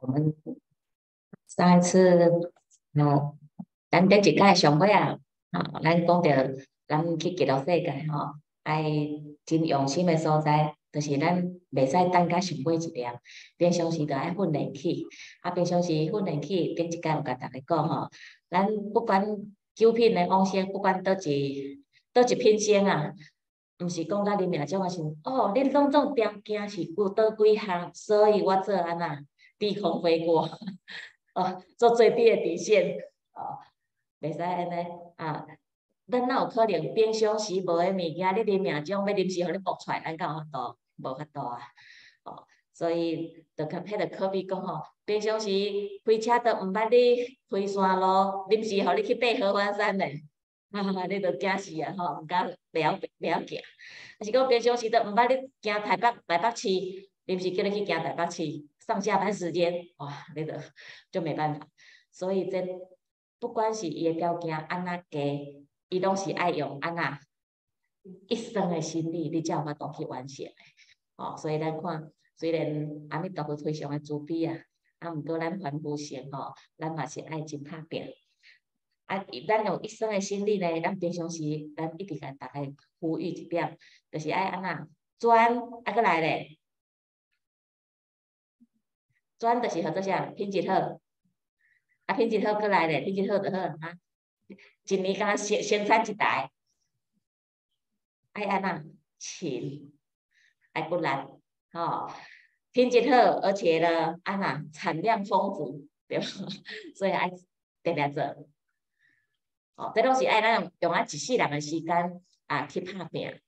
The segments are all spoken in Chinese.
我们上一次，哦，咱顶一届上尾啊，啊，咱讲着咱去记录世界吼，爱真用心的所在，就是咱袂使等甲上尾一点，平常时着爱训练起，啊，平常时训练起，顶一届有甲逐个讲吼，咱不管九品的往生，不管倒一倒一品生啊，毋是讲甲你命种啊是，哦，你种种条件是有倒几项，所以我做安那。低空飞过，哦，做最低的底线，哦，袂使安尼啊。咱哪有可能平常时无诶物件，你啉命种要临时互你爆出来，咱敢有法度？无法度啊。哦，所以着较迄着可比讲吼，平常时开车都毋捌你开山路，临时互你去爬合欢山咧，哈哈，你着惊死啊！吼，毋敢袂晓袂晓行。是讲平常时都毋捌你行台北台北市，临时叫你去行台北市。上下班时间，哇，那个就没办法。所以这不管是伊的条件安那低，伊拢是爱用安那一生的心力，你才有法度去完成。哦，所以咱看，虽然阿弥陀佛非常的慈悲啊，啊，毋过咱凡夫性吼，咱嘛是爱真拍拼。啊，咱用一生的心力呢，咱平常时咱一直甲大家呼吁一点，就是爱安那转，啊，搁来咧。转就是合作啥，品质好，啊品质好过来咧，品质好就好啊。一年敢生生产一台，爱安那勤，爱不懒，吼，品质好，而且呢，安那产量丰富，对吧？所以爱定定做，哦，这拢是爱咱用啊一世人的时间啊去拍拼。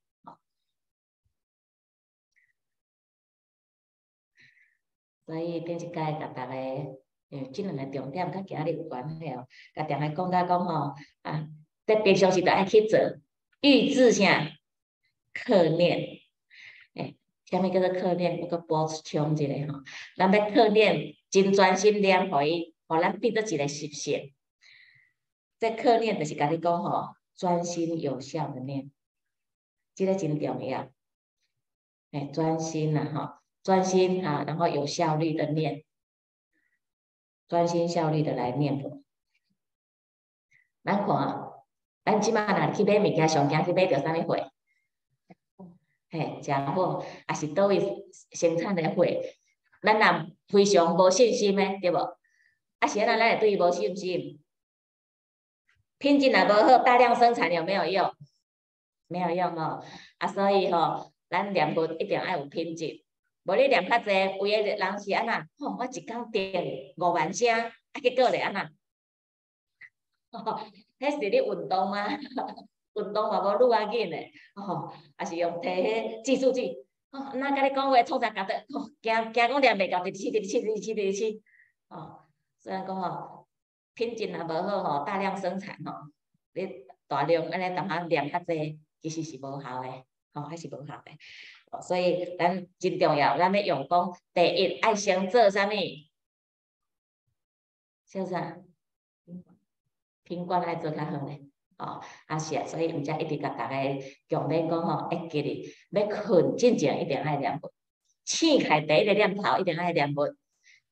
所以顶一届甲逐个，诶，即两个重点甲今日有关系哦。甲定个讲甲讲吼，啊，在平常时着爱去做预制啥课练，诶，啥物叫做课练？要搁补充一下吼，咱要课练真专心练，互伊，互咱变做一个习性。这课练就是甲你讲吼，专心有效的练，即个真重要。诶，专心啦吼。专心啊，然后有效率的念，专心效率的来念佛。咱看，咱即马若去买物件，上惊去买着啥物货？嘿，食好，也是倒位生产的货，咱若非常无信心的，对无？啊，是安那咱会对伊无信心。品质若无好，大量生产有没有用？没有用哦。啊，所以吼，咱念佛一定要有品质。无你念较济，有诶人是安那，吼，我一工定五万声，啊，结果咧安那，吼，迄是你运动吗？运动嘛无愈啊紧诶，吼，也是用摕迄计数机，吼，那甲你讲话创啥搞得，吼，惊惊讲念袂到，第七、第七、第七、第七，吼，虽然讲吼，品质若无好吼，大量生产吼，你大量安尼逐项念较济，其实是无效诶，吼，还是无效诶。所以咱真重要，咱要用功。第一，爱先做啥物？是不是？品管爱做较好咧。哦，啊是啊，所以毋则一直甲逐个强烈讲吼，会记哩，要困之前一定爱念佛。醒开第一个念头一定爱念佛。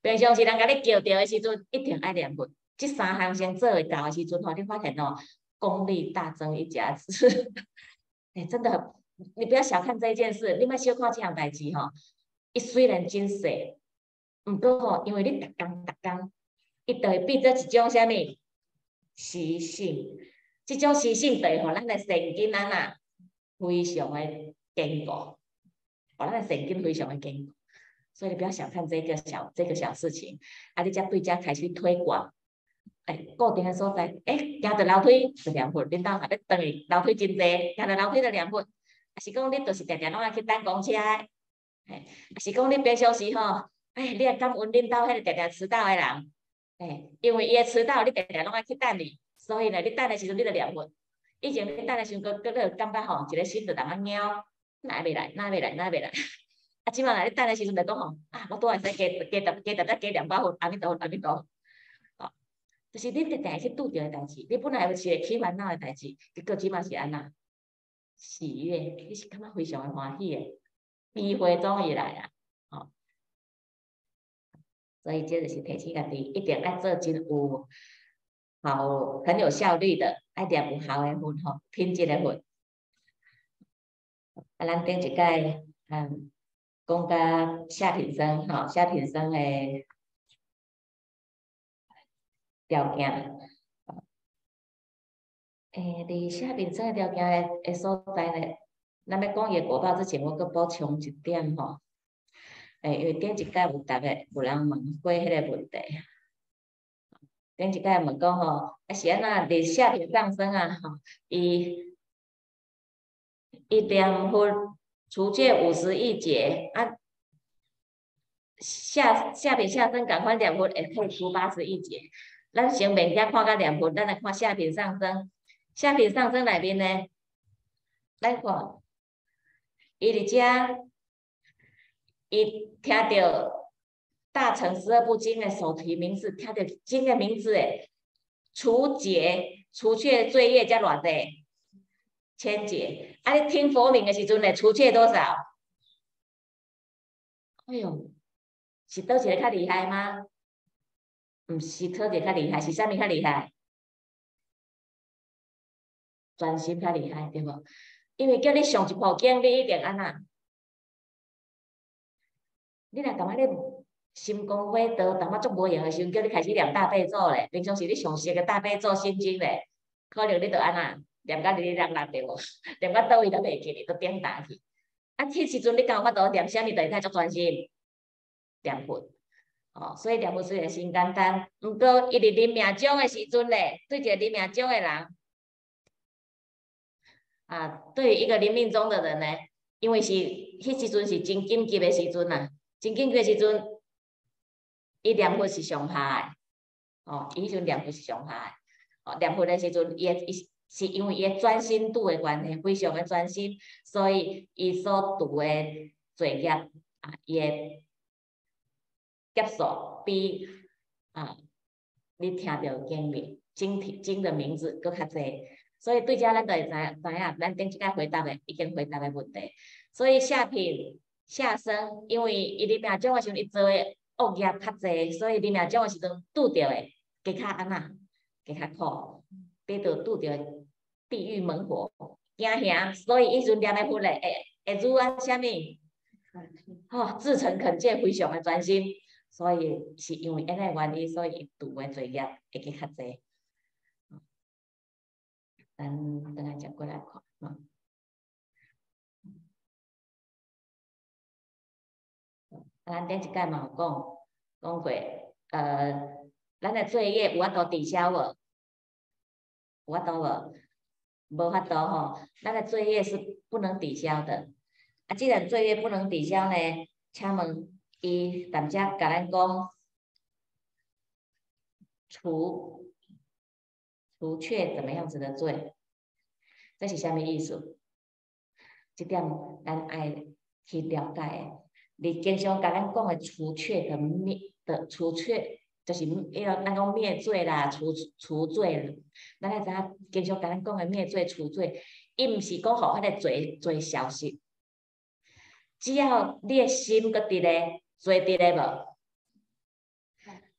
平常时人甲你叫着诶时阵，一定爱念佛。即三项先做会到诶时阵吼，你发现哦，功力大增一甲子。哎，真的。你不要小看这件事，你莫小看这项代志吼。伊虽然真细，毋过吼，因为你逐工逐工，伊就会变做一种啥物习性。即种习性就会互咱的神经啊呐，非常的坚固，互咱的神经非常的坚固。所以你不要小看这个小这个小事情，啊，你才对家开始推广。哎，固定的所在，哎，行着楼梯是两分，领导下要等于楼梯真济，行着楼梯就两分。是讲你就是定定拢爱去等公车，哎，是讲你平常时吼，哎，你也感恩领导迄个定定迟到的人，哎，因为伊会迟到，你定定拢爱去等伊，所以呢，你等的时阵你就两分。以前你等的时阵，搁搁咧感觉吼，一个心就淡仔猫，哪会来，哪会来，哪会来。啊，即满来你等的时阵就讲吼，啊，我多会使加加加加加加两百分，阿弥陀佛，阿弥陀佛。就是你定定去拄着的代志，你本来是会起烦恼的代志，结果即满是安那。喜悦，你是感觉非常的欢喜的，机会终于来啊！所以这就是提醒家己，一定爱做真有好很有效率的，爱点有效的粉吼，品质的粉。啊，咱顶一届嗯，讲甲夏品生吼，夏品生诶条件。诶，伫夏品生的条件诶诶所在咧，咱要讲伊国报之前，我阁补充一点吼。诶，因为顶一届有逐个有人问过迄个问题，顶一届问讲吼，啊是安怎伫下品上升啊？吼，伊伊点分除却五十一节啊，下下品下升赶快点分会可以除八十一节。咱先免遐看甲两分，咱来看下品上升，下品上升内面呢，来看，伊伫遮。伊听到大乘十二部经的首题名字，听到经的名字诶，除劫除却罪业才偌济，千劫。啊，你听佛名的时阵呢，除却多少？哎哟，是倒一个较厉害吗？毋是特别较厉害，是啥物较厉害？专心较厉害，对无？因为叫你上一部经，你一定安那？你若感觉你心功火道，淡仔足无用诶时阵，叫你开始念大悲咒咧。平常时你上熟诶大悲咒心经咧，可能你着安那念甲哩哩啷啷着无？念甲倒位都袂记哩，都点打去。啊，迄时阵你敢有法度念啥物着会太足专心？念佛，哦，所以念佛虽然真简单，毋过伊伫临命终诶时阵咧，对一个念命终诶人，啊，对一个临命终的人呢，因为是迄时阵是真紧急诶时阵啊。真紧急的时阵，伊念佛是上下诶，哦，伊迄阵念佛是上下诶，哦，念佛的时阵，伊诶伊是因为伊诶专心度诶关系，非常诶专心，所以伊所度诶作业啊，伊诶结束比啊，你听到经名、经题、经的名字搁较济，所以对遮咱就会知知影，咱顶一届回答的已经回答的问题，所以下品。下生，因为伊伫命中诶时阵，伊做诶恶业较济，所以伫命中诶时阵拄着诶，加较安那，加较苦，比着拄着地狱猛火，惊吓，所以伊阵念诶佛咧，会会拄啊，啥物？吼，至诚恳切，非常诶专心，所以是因为安尼原因，所以拄诶罪业会加较济。咱等下接过来看，喏。咱顶一届嘛有讲讲过，呃，咱的作业有法度抵消无？有法度无？无法度吼，咱的作业是不能抵消的。啊，既然作业不能抵消呢，请问伊踮遮甲咱讲除除却怎么样子的罪？这是啥物意思？这点咱爱去了解。你经常甲咱讲诶除却的灭的除却，就是迄个咱讲灭罪啦，除除罪。咱来知影经常甲咱讲诶灭罪除罪，伊毋是讲互迄个罪罪消失，只要你诶心搁伫咧，罪伫咧无，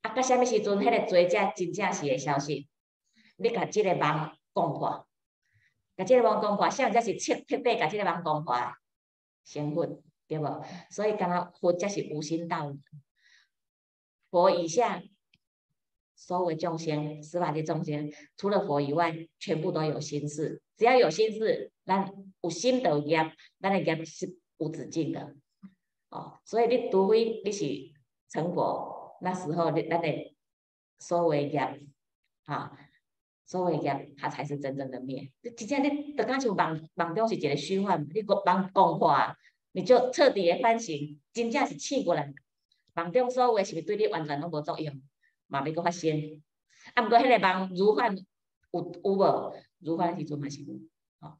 啊，到啥物时阵，迄个罪才真正是会消失。你甲即个梦讲破，甲即个梦讲破，啥则是彻彻底甲即个梦讲破，成分。对无？所以，刚刚佛则是无心道。佛以下所有众生，十法界众生，除了佛以外，全部都有心事。只要有心事，咱有心的业，咱的业是无止境的。哦，所以你除非你是成佛，那时候你咱的所有业，啊，所有业，它才是真正的灭。你真正你，就讲像梦梦中是一个虚幻，你讲梦讲话。你就彻底的反省，真正是醒过来，梦中所有是是对你完全拢无作用，嘛要搁发生。啊，毋过迄个梦如幻有有无？如幻时阵嘛是有，啊，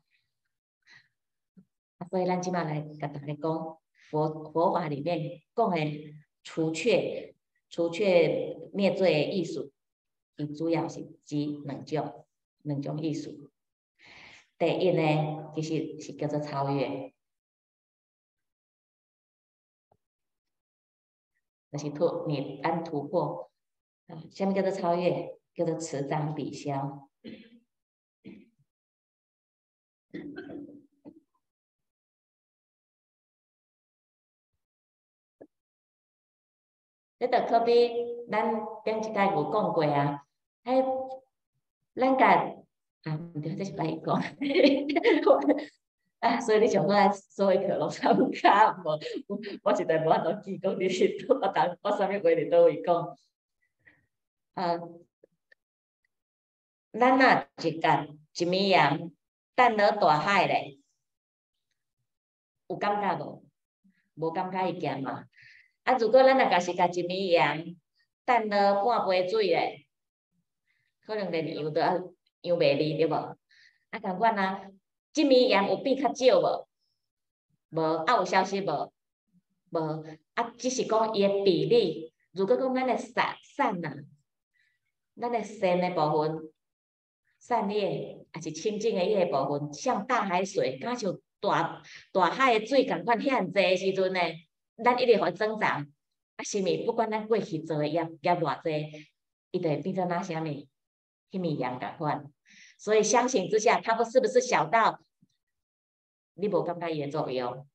所以咱即摆来甲大家讲，佛佛法里面讲的除却除却灭罪的艺术，伊主要是指两种两种艺术。第一呢，其实是叫做超越。就是突你按突破。啊，下面叫做超越，叫做持张抵消。这个可比咱顶一届有讲过啊，迄咱家啊，毋对，这是白讲。啊，所以你上来所有课拢参加无？我我实在无法度记讲你是拄啊，当我啥物话伫倒位讲。啊，咱若一干一米洋，等了大海咧，有感觉无？无感觉伊咸嘛？啊，如果咱若家是甲一米洋，等了半杯水咧，可能连游都啊游袂离对无？啊，共款啊，一米洋有变较少无？无，啊有消息无？无，啊只是讲伊诶比例，如果讲咱诶散散啊，咱诶肾诶部分散裂，还是清净诶迄个部分，像大海水，敢像大大海诶水共款遐济时阵呢？咱一直互增长，啊，是毋是不管咱过去做诶业业偌济，伊就会变做那啥物，迄物样共款。所以相形之下，他不是不是小到你无感觉伊诶作用，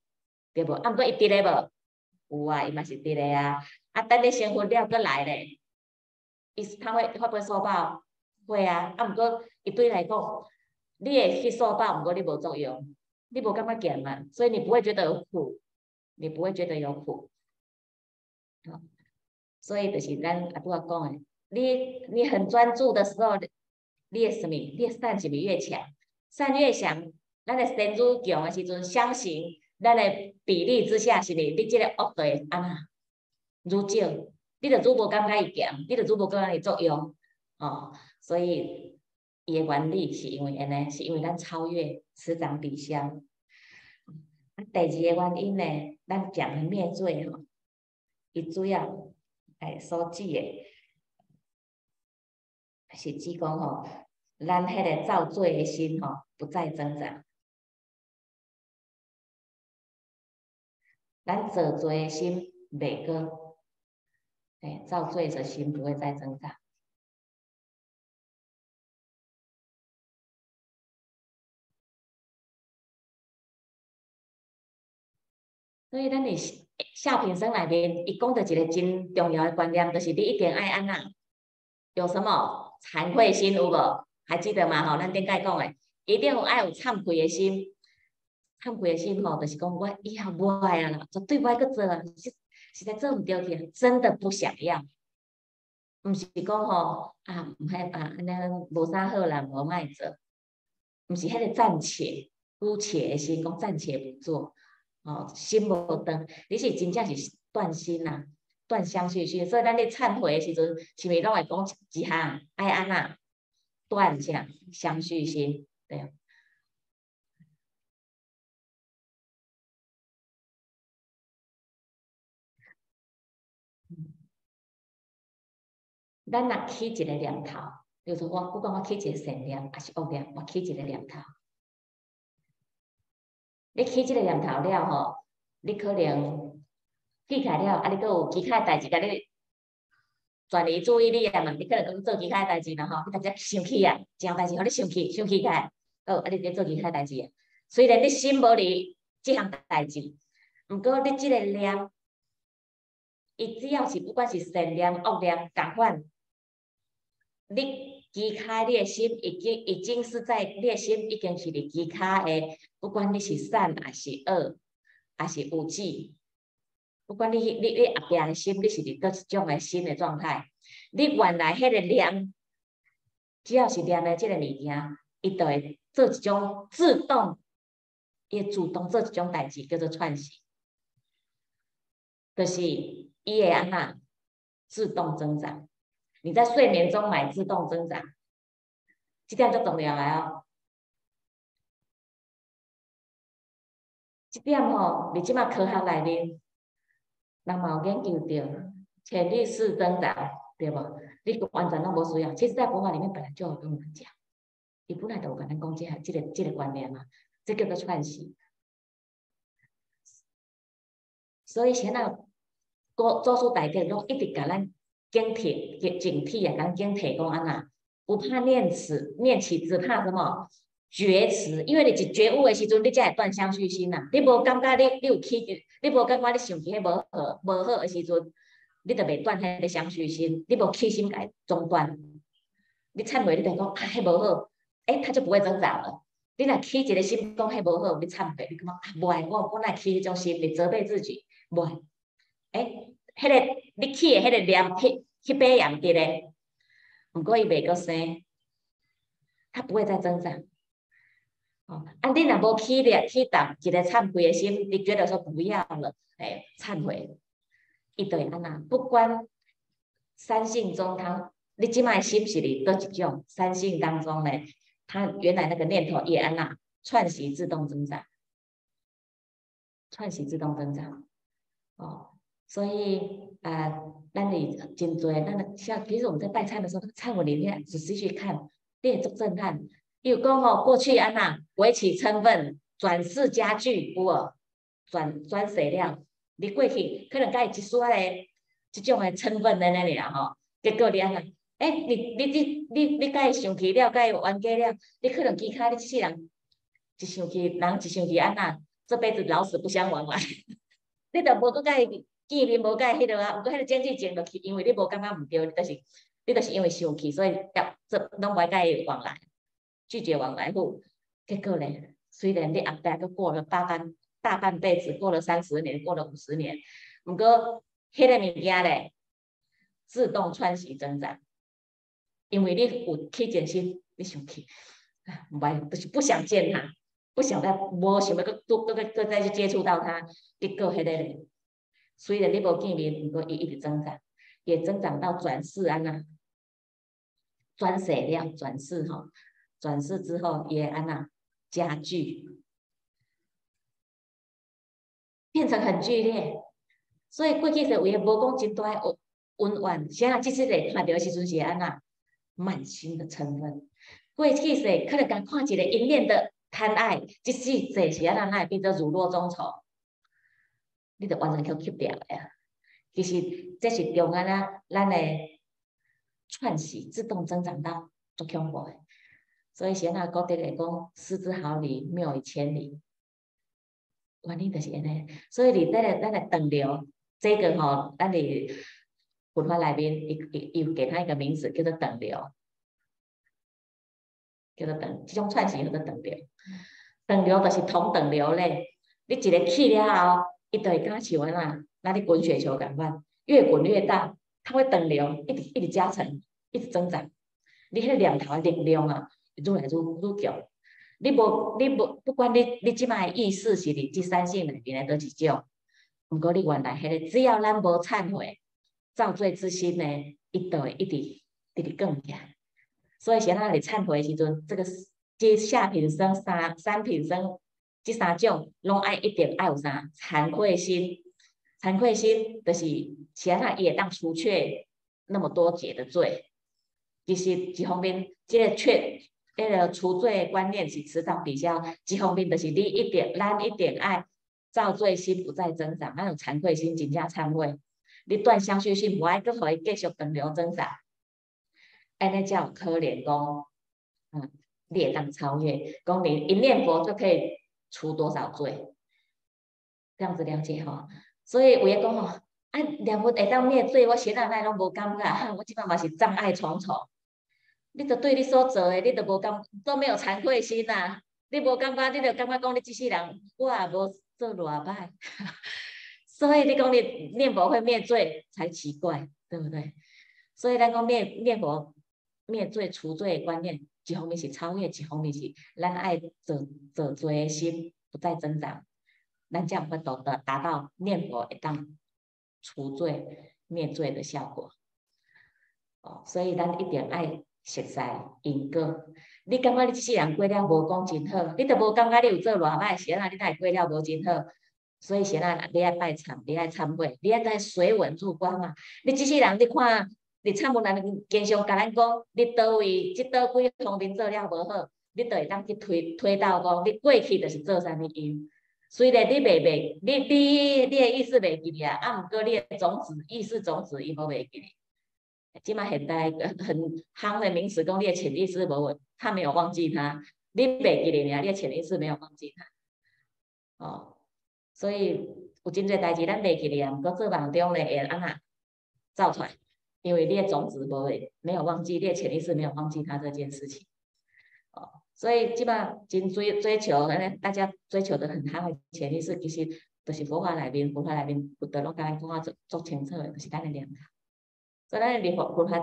对无？啊，毋过伊伫咧无？有啊，伊嘛是伫咧啊。啊，等你成分了，搁来咧，伊他会会不会收饱？会啊。啊，毋过伊对来讲，你会去收饱，毋过你无作用，你无感觉咸嘛？所以你不会觉得有苦。你不会觉得有苦，好，所以就是咱阿拄仔讲诶，你你很专注的时候，你诶什么，你的善是咪越强？善越强，咱诶身主强诶时阵，相信咱诶比例之下是咪？你即个恶对安那愈少，你着愈无感觉伊强，你着愈无感觉伊作用，哦，所以伊诶原理是因为安尼，是因为咱超越此长彼相。啊，第二个原因呢，咱讲的灭罪吼，伊主要诶所指诶，是指讲吼，咱迄个造罪诶心吼不再增长，咱造罪诶心袂个，诶造罪者心不会再增长。所以，咱伫下品生内面，伊讲着一个真重要的观念，就是你一定爱安那，有什么惭愧心有无？还记得吗？吼，咱顶解讲诶，一定有爱有忏悔的心，忏悔的心吼，就是讲我以后无爱啊啦，绝对不爱去做啊，实在做毋着去，真的不想要，毋是讲吼啊，毋害啊，安尼无啥好啦，无爱做，毋是迄个暂且姑且的心，讲暂且不做。哦，心无断，你是真正是断心呐，断相续心。所以咱咧忏悔诶时阵，是咪拢会讲一项爱安那断相相续心？对。咱若起一个念头，比如说我不管我起一个善念还是恶念，我起一个念头。你起即个念头了吼，你可能起开了，啊，你搁有其他诶代志，甲你转移注意力啊嘛，你可能讲做其他诶代志嘛吼，你直接生气啊，一样代志互你生气，生气开，哦，啊，你伫做其他代志啊。虽然你心无离即项代志，毋过你即个念，伊只要是不管是善念、恶念，共款，你。支开你的心已经已经是在你的心已经是伫支开的，不管你是善还是恶，还是有智，不管你你你后边的心你是伫倒一种的心的状态，你原来迄个念，只要是念的即个物件，伊就会做一种自动，伊主动做一种代志叫做串习，就是伊会安那自动增长。你在睡眠中买自动增长，这点就重要来哦。这点吼，你即马科学内面，人嘛有研究着潜意识增长，对无？你完全拢无需要。其实，在佛法里面本来就有跟我们讲，伊本来就有跟咱讲这这个这个观念嘛，这叫做串习。所以现在古祖师大德拢一直甲咱警惕、警警惕啊，咱警惕讲安那，不怕念词念起，只怕什么觉词？因为你一觉悟的时阵，你才会断相续心呐。你无感觉你你有起，你无感觉你想起迄无好无好的时阵，你就袂断迄个相续心，你无起心来中断。你忏悔，你就讲啊，迄无好，诶，他就不会增长了。你若起一个心讲迄无好，你忏悔，你感觉啊，无爱我，我若起迄种心，你责备自己，无爱。诶，迄个你起诶迄个念，迄迄笔念伫咧，毋过伊袂阁生，他不会再增长。哦，啊，你若无起咧起动一个忏悔的心，你觉得说不要了，诶，忏悔，伊对安那，不管三性中，他你即摆心是哩倒一种，三性当中咧，他原来那个念头也安那，串习自动增长，串习自动增长，哦。所以啊，咱你真多，咱像其实我们在拜忏的时候，忏悔里面仔细去看，列足震撼。有讲吼，过去安那为起称分，转世家具，有哦，转转世了，你过去可能甲伊一撮咧，即种诶称分在那里啦吼。结果你安那，诶，你你你你你甲伊生气了，甲伊冤家了，你可能其他你即世人一生气，人一生气安那，这辈子老死不相往来，你都无搁甲伊。见面无甲伊迄落啊，有过迄个情绪静落去，因为你无感觉毋对，你著是你著是因为生气，所以要这拢袂甲伊往来，拒绝往来户。结果咧，虽然你后摆佫过了大半大半辈子，过了三十年，过了五十年，毋过迄个物件咧，自动串习增长，因为你有起真心，你生气，唔爱，就是不想见他，不想再无想要佫多佫佫再去接触到他，结果迄个咧。虽然你无见面，不过伊一直增长，也增长到转世安那，转世了转世吼，转世之后也安那加剧，变成很剧烈。所以过去是为无讲真大温温婉，现在即使在看到时阵是安那满心的成分。过去是可能刚看一个一面的贪爱，即使这是安那，那会变得如若中丑。你着完全去吸掉诶啊！其实这是中间啊，咱诶串习自动增长到足恐怖诶。所以现在古德来讲，失之毫厘，谬以千里。原因就是安尼。所以你咱个咱个等流，这个吼，咱诶佛法内面，伊伊有给他一个名字，叫做等流，叫做等，这种串习叫做等流。等流就是同等流咧，你一个去了后。一对刚起完啦，那你滚雪球感觉越滚越大，它会等流，一直一直加成，一直增长。你迄个两头力量啊，愈来愈愈强。你无你无不管你你即摆意识是伫即三性内面诶倒一种，毋过你原来迄个，只要咱无忏悔造罪之心呢，一会一直一直更强。所以现在你忏悔诶时阵，这个即下品生三三品生。即三种拢爱一定爱有啥？惭愧心，惭愧心就是其他也当除却那么多劫的罪。其实一方面，即个却迄个除罪诶观念是迟早比较；一方面就是你一点咱一点爱造罪心不再增长，那种惭愧心真正忏悔。你断相续心，无爱搁互伊继续长流增长，安尼才有可怜讲，嗯，你会当超越，讲你一念佛就可以。出多少罪？这样子了解吼，所以我也讲吼，啊，念佛会当灭罪，我现在来拢无感觉，我即摆嘛是障碍重重。你着对你所做诶，你着无感，都没有惭愧心呐。你无感觉，你着感觉讲你即世人，我也无做偌歹。所以你讲你念佛会灭罪才奇怪，对不对？所以咱讲灭念佛灭罪除罪观念。一方面是超越，一方面是咱爱做做罪的心不再增长，咱才会懂得达到念佛会当除罪灭罪的效果。哦，所以咱一定爱实在因果。你感觉你即世人过了无讲真好，你都无感觉你有做偌歹事，啊，你哪会过了无真好？所以现在你爱拜忏，你爱忏悔，你爱在水稳入关嘛。你即世人你看。你参悟人经常甲咱讲，你倒位即倒几方面做了无好，你就会当去推推导讲，你过去就是做啥物因。虽然你袂袂，你你你诶意思袂记哩啊，啊，毋过你诶种子意识种子伊无袂记哩。即马现代很夯的名词讲，你诶潜意识无，他没有忘记他，你袂记哩尔，你诶潜意识没有忘记他。哦，所以有真侪代志咱袂记得啊，毋过做梦中咧会安那造出来，因为你的种子无会没有忘记，你的潜意识没有忘记他这件事情。哦所以基本上真追追求，安尼大家追求的很夯的潜意识，其实就是佛法内面，佛法内面不得拢甲咱讲啊足足清楚的，就是咱的念头。所以咱念佛佛法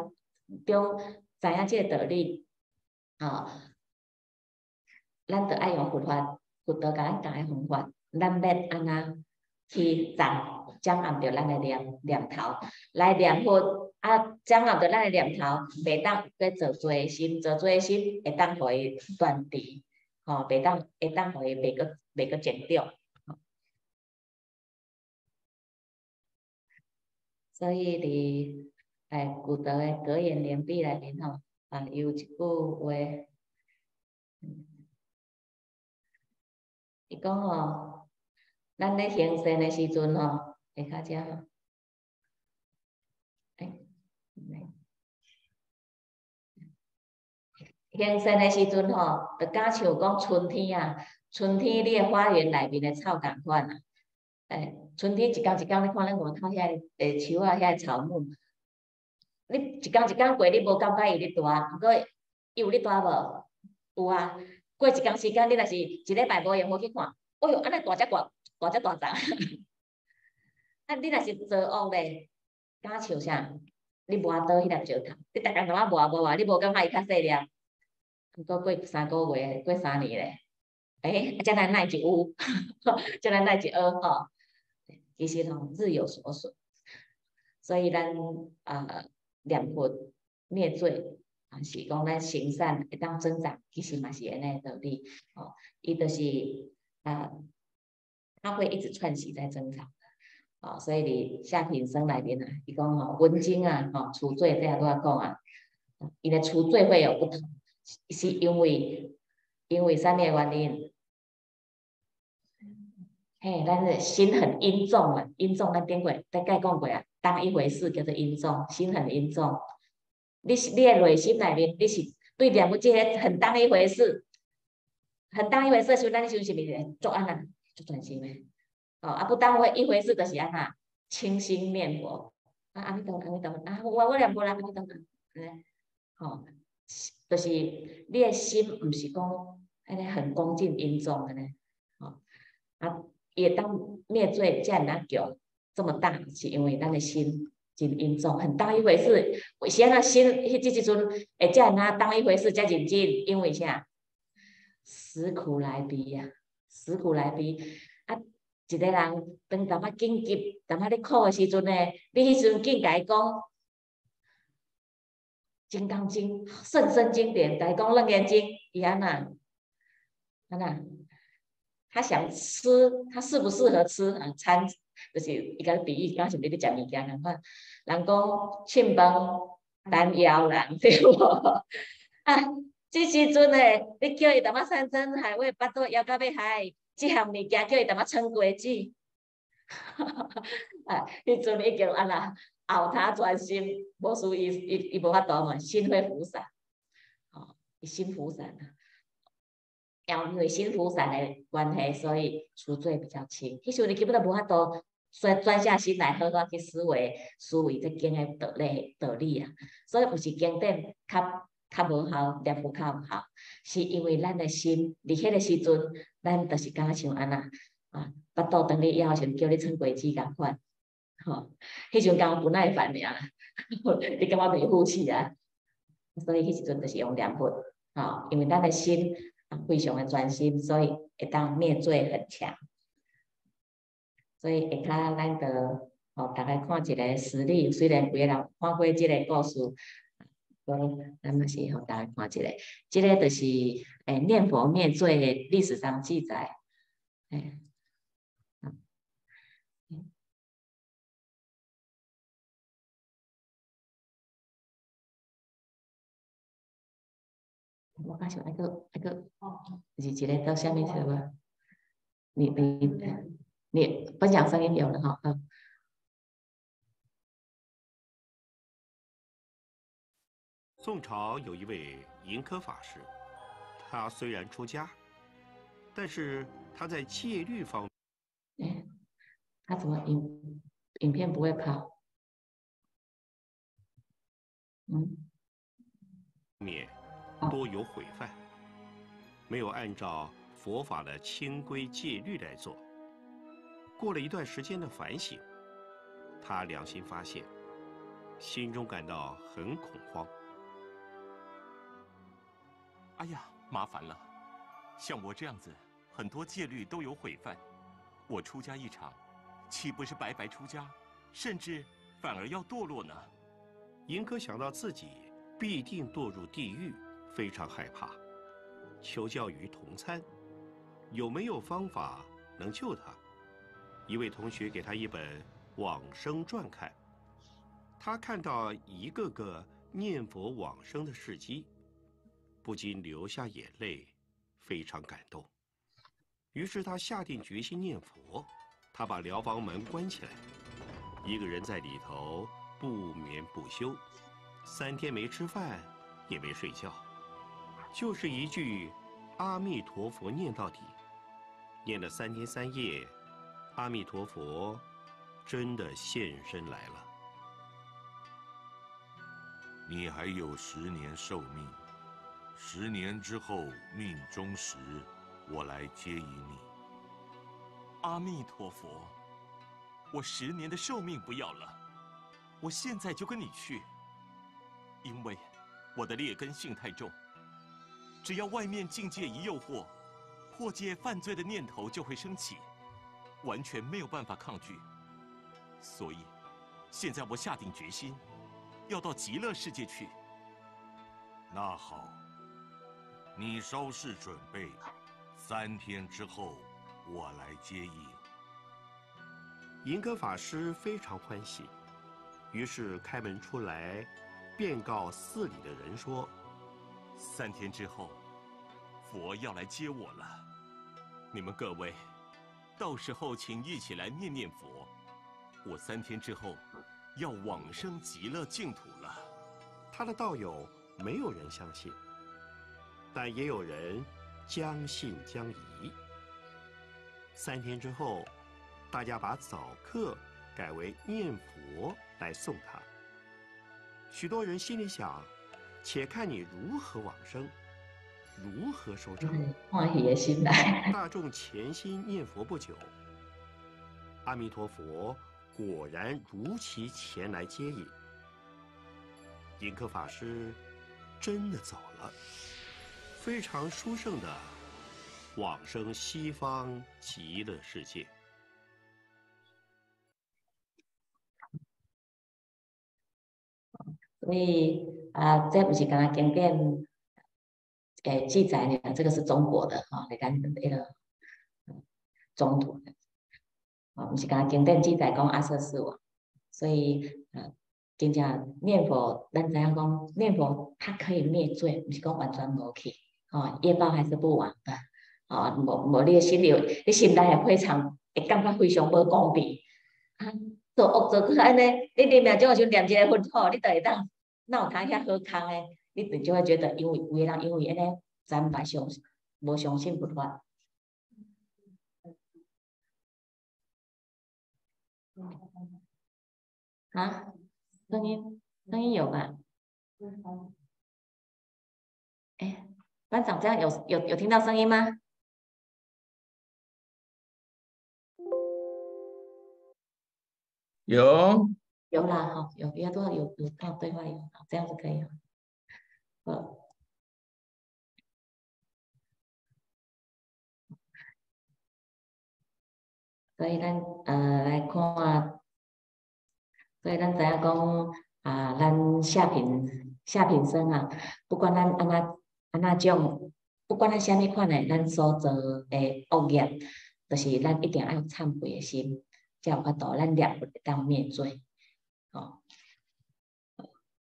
中知影即个道理，吼，咱着爱用佛法，佛道甲咱教诶方法，咱要安怎去掌掌握着咱诶念念头来念佛。啊，掌握着咱诶念头，袂当去做做心，做做心会当互伊断除，吼，袂当会当互伊袂个袂个减掉。所以伫诶古德诶格言联璧内面吼，啊有一句话，伊讲吼，咱咧行善诶时阵吼，会较正。行善的时阵吼，就敢像讲春天啊，春天你诶花园内面诶草共款啊，诶，春天一工一工你看咱外口遐诶树啊，遐草木，你一工一工过，你无感觉伊咧大，毋过伊有咧大无？有啊，过一工时间，你若是一礼拜无闲好去看，哎哟，安尼大只大，大只大丛，啊，你若是做恶咧，敢像啥？你磨倒迄粒石头，你逐工怎啊磨磨啊？你无感觉伊较细粒？毋过过三个月，过三年咧，诶，将来耐一有，将来耐一学吼，其实吼日有所损，所以咱啊念佛灭罪啊是讲咱行善会当增长，其实嘛是安尼道理，哦，伊就是啊，它会一直串习在增长，哦，所以你下品生内面啊，伊讲吼文经啊，吼除罪这样都要讲啊，伊的除罪会有不同。是因为因为啥物原因？嘿，咱的心很阴重啊，阴重咱顶过在解讲过啊，当一回事叫做阴重，心很阴重。你是你的内心内面，你是对念佛这个很当一回事，很当一回事，所以咱修是咪做安那做专心诶。哦，啊不当回一回事，就是安那清心念佛。啊，阿弥陀佛，阿弥陀佛，啊我我念佛啦，阿弥陀佛，嗯，好。就是你的心，毋是讲安尼很恭敬殷重的呢，吼啊，也当灭罪这样难叫这么大，是因为咱的心真严重，很当一回事。为啥那心迄即时阵会这样啊当一回事，遮认真？因为啥？死苦来逼呀，死苦来逼啊！一个人当淡仔紧急，淡仔咧苦的时阵呢，你迄时阵紧甲伊讲。《金刚经》甚深经典，来讲《楞严经》一样呐，安那，他想吃，他适不适合吃啊？餐就是一个比喻，刚才你咧食物件，人看，人讲庆饭单腰人对无？啊，即时阵诶，你叫伊淡仔山珍海味，巴肚枵到要害，即项物件叫伊淡仔撑过子，啊，迄阵已经安那。后他专心，无属伊伊伊无法度嘛，心会浮散，哦，伊心浮散啊，因为心浮散的关系，所以除罪比较轻。迄时你基本都无法度专专下心来好好去思维思维这经的道理道理啊。所以有时经典较较无效，念佛较有效，是因为咱的心伫迄个时阵，咱就是敢像安那啊，巴肚等你以后像叫你撑鬼子共款。吼，迄阵刚不耐烦尔，你感觉袂呼气啊？所以迄时阵就是用念佛，吼，因为咱的心非常的专心，所以会当灭罪很强。所以下骹咱个吼，大概看一个实例，虽然几个人看过即个故事，无咱嘛是互大家看一个，即个就是诶念佛灭罪的历史上记载，诶。我讲想那个那个，是一个到下面去无？你你你分享声音有了哈，嗯。宋朝有一位盈科法师，他虽然出家，但是他在戒律方，哎，他怎么影影片不会跑？嗯，面多有毁犯，没有按照佛法的清规戒律来做。过了一段时间的反省，他良心发现，心中感到很恐慌。哎呀，麻烦了！像我这样子，很多戒律都有毁犯，我出家一场，岂不是白白出家，甚至反而要堕落呢？银哥想到自己必定堕入地狱，非常害怕，求教于同参，有没有方法能救他？一位同学给他一本《往生传》看，他看到一个个念佛往生的事迹。不禁流下眼泪，非常感动。于是他下定决心念佛。他把疗房门关起来，一个人在里头不眠不休，三天没吃饭，也没睡觉，就是一句“阿弥陀佛”念到底。念了三天三夜，阿弥陀佛真的现身来了。你还有十年寿命。十年之后命终时，我来接引你。阿弥陀佛，我十年的寿命不要了，我现在就跟你去。因为我的劣根性太重，只要外面境界一诱惑，破戒犯罪的念头就会升起，完全没有办法抗拒。所以，现在我下定决心，要到极乐世界去。那好。你稍事准备，三天之后我来接应。银哥法师非常欢喜，于是开门出来，便告寺里的人说：“三天之后，佛要来接我了。你们各位，到时候请一起来念念佛。我三天之后要往生极乐净土了。”他的道友没有人相信。但也有人将信将疑。三天之后，大家把早课改为念佛来送他。许多人心里想：且看你如何往生，如何收场。换也心来。大众潜心念佛不久，阿弥陀佛果然如期前来接引。印克法师真的走了。非常殊胜的往生西方极乐世界。所以啊，这不是刚刚经典诶记载呢，这个是中国的哈，你看那个中土的啊，不是讲经典记载讲阿瑟斯王，所以啊，真正念佛，咱知影讲念佛，它可以灭罪，不是讲完全无去。哦，业报还是不完的，哦，无无你的心里，你心内也非常会感觉非常无公平，啊，做恶做去安尼，你念念就念一个佛号，你就会当哪有他遐好康诶？你就就会觉得，因为有人因为安尼，咱白相无相信佛法。啊，声音声音有吧？哎。班长，这样有有有听到声音吗？有有啦，哈，有比较多有有看对话有，这样子可以了。所以咱呃来看，所以咱知影讲啊，咱下品下品生啊，不管咱安怎。啊，那种不管咱虾米款的，咱所做的恶业，就是咱一定要有忏悔的心，才有法度咱念佛当灭罪。哦，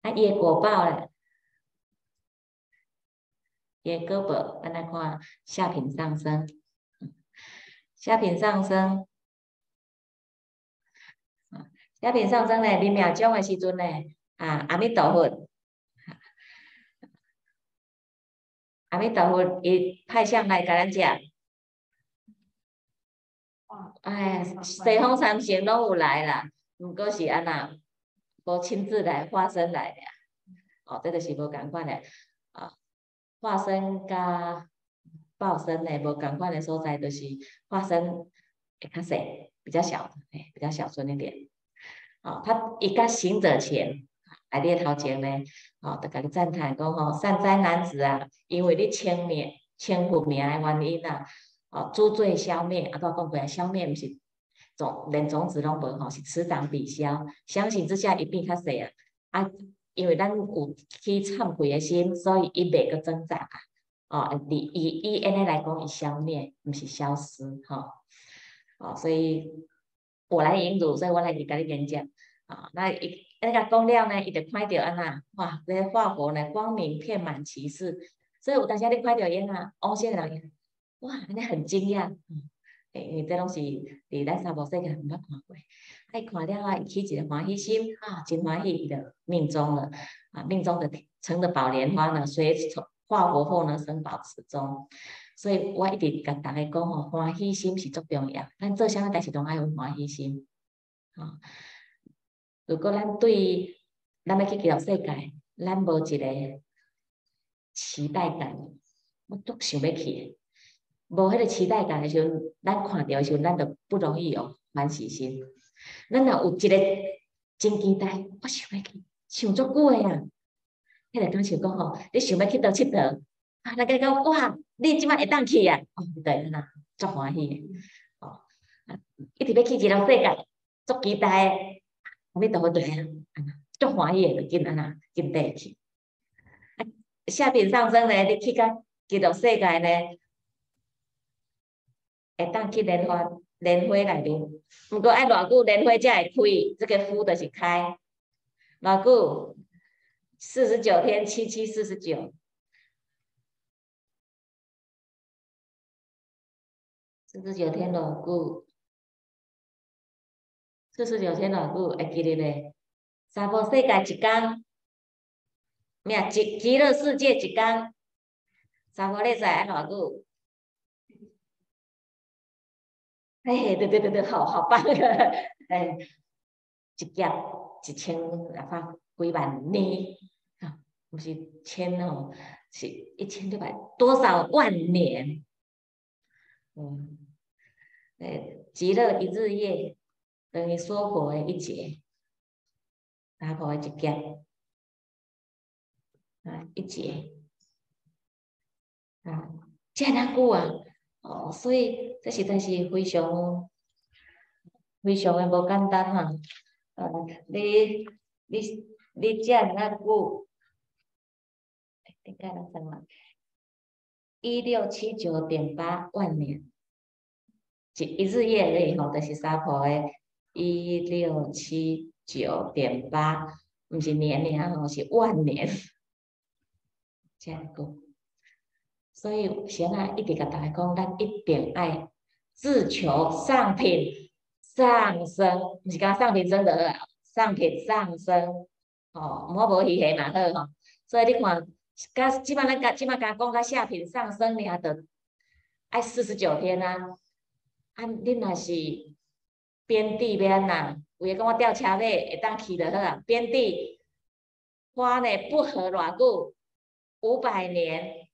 啊，伊的果报咧，伊的果报，咱来看下品上升，下品上升，下品上升咧，二秒钟的时阵咧，啊，阿弥陀佛，阿弥陀佛，伊派相来甲咱食。哎，西方三圣拢有来啦，毋过是安那，无亲自来化身来俩。哦，这个是无共款的，化身甲报身的无共款的所在，就是化身会较细，比较小，哎，比较小尊一点。哦，他伊甲行者前来列头前呢，哦，就甲你赞叹讲吼，善哉男子啊，因为你称名称佛名的原因啊，哦，诸罪消灭，啊，都讲过来消灭，毋是种连种子拢无吼，是此长彼消，相信之下一变较细啊，啊。因为咱有去忏悔的心，所以伊袂个增长啊。哦，你以以安尼来讲，伊消灭，毋是消失，吼。哦，所以我来引导，所以我来去甲你演讲。啊，那伊那个讲了呢，伊就看到安那，哇，这化佛呢，光明遍满其世。所以有当时你看到伊啊，王先人，哇，安尼很惊讶。诶，这拢是伫咱三宝世界毋捌看过。爱看了啊，伊起一个欢喜心，啊，真欢喜，伊就命中了，啊，命中的成的宝莲花呢，所以从化佛后呢，生宝池中。所以我一直甲大家讲吼，欢喜心是足重要，咱做啥物代志拢爱有欢喜心。啊，如果咱对咱要去极乐世界，咱无一个期待感，我足想要去。无迄个期待感的时阵，咱看到的时阵，咱就不容易有欢喜心。咱若有一个真期待，我想要去，想足久诶啊！迄个讲想讲吼，你想要去倒佚佗，啊，大家讲哇，你即摆会当去啊？哦，对啦，足欢喜诶，哦，一直要去极乐世界，足期待诶，后面都会对啊，足欢喜诶，就紧安那紧带去。啊，下品上升咧，你去到极乐世界咧，会当去莲花。莲花内面，毋过爱偌久莲花才会开，这个敷就是开。偌久？四十九天，七七四十九。四十九天偌久？四十九天偌久？会记得咧？三宝世界一天，咩？极极乐世界一天，三宝你知爱偌久？哎，对对对对，好好棒！哎，一劫一千哪怕几万年啊，不是千哦，是一千六百多少万年？嗯，哎，极乐一日夜等于娑婆的一劫，娑婆的一劫啊，一劫啊，这哪久啊？哦，所以这实在是非常非常的无简单哈。呃，你你你讲那久，应该能什么？一六七九点八万年，一一日夜而已吼，就是沙婆的一六七九点八，毋是年年吼，是万年，这样久。所以，先啊，一直甲大家讲，咱一定爱自求上品上升，毋是讲上品升得好，上品上升，哦，莫无虚下嘛好吼。所以你看，甲即摆咱甲即摆甲讲甲下品上升，尔得爱四十九天啊。啊，恁若是边地要安那？有诶讲我吊车尾会当去得好啊。边地花呢不合偌久，五百年。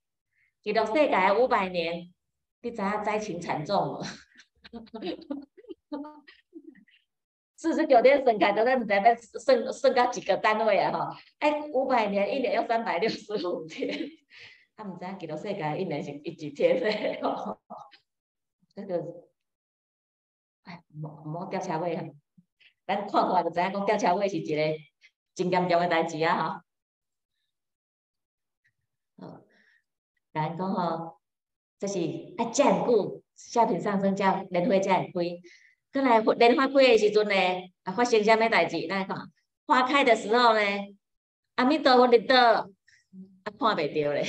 极乐世界五百年，你知影灾情惨重无？四十九天算开，都咱毋知要算算到几个单位啊？吼，哎，五百年一年要三百六十五天，啊，毋知影极乐世界一年是一几天咧？吼，这个，哎，莫莫吊车尾啊！咱看看就知影，讲吊车尾是一个真严重的代志啊！吼。咱讲吼，就是爱占久，下品上升叫莲花占开。过来莲花开的时阵呢，啊发生啥物代志？咱看花开的时候呢，阿弥陀佛伫倒，啊看袂着咧。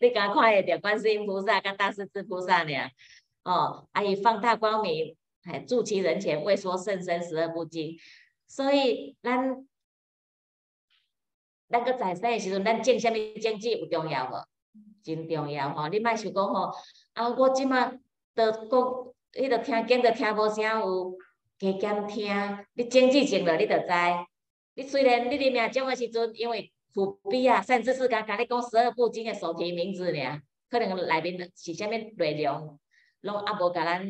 你敢看会着观世音菩萨、跟大势至菩萨俩？哦，啊伊放大光明，哎，住其人前，为说甚深十二部经。所以咱咱个在生的时阵，咱种什么种子有重要无？真重要吼！你莫想讲吼，啊，我即马都讲，迄个听见都听无啥有，加减听，你种子种了，你就知。你虽然你伫命种的时阵，因为苦逼啊，甚至是甲甲你讲十二部经的手提名字尔，可能内面是啥物内容，拢啊无甲咱，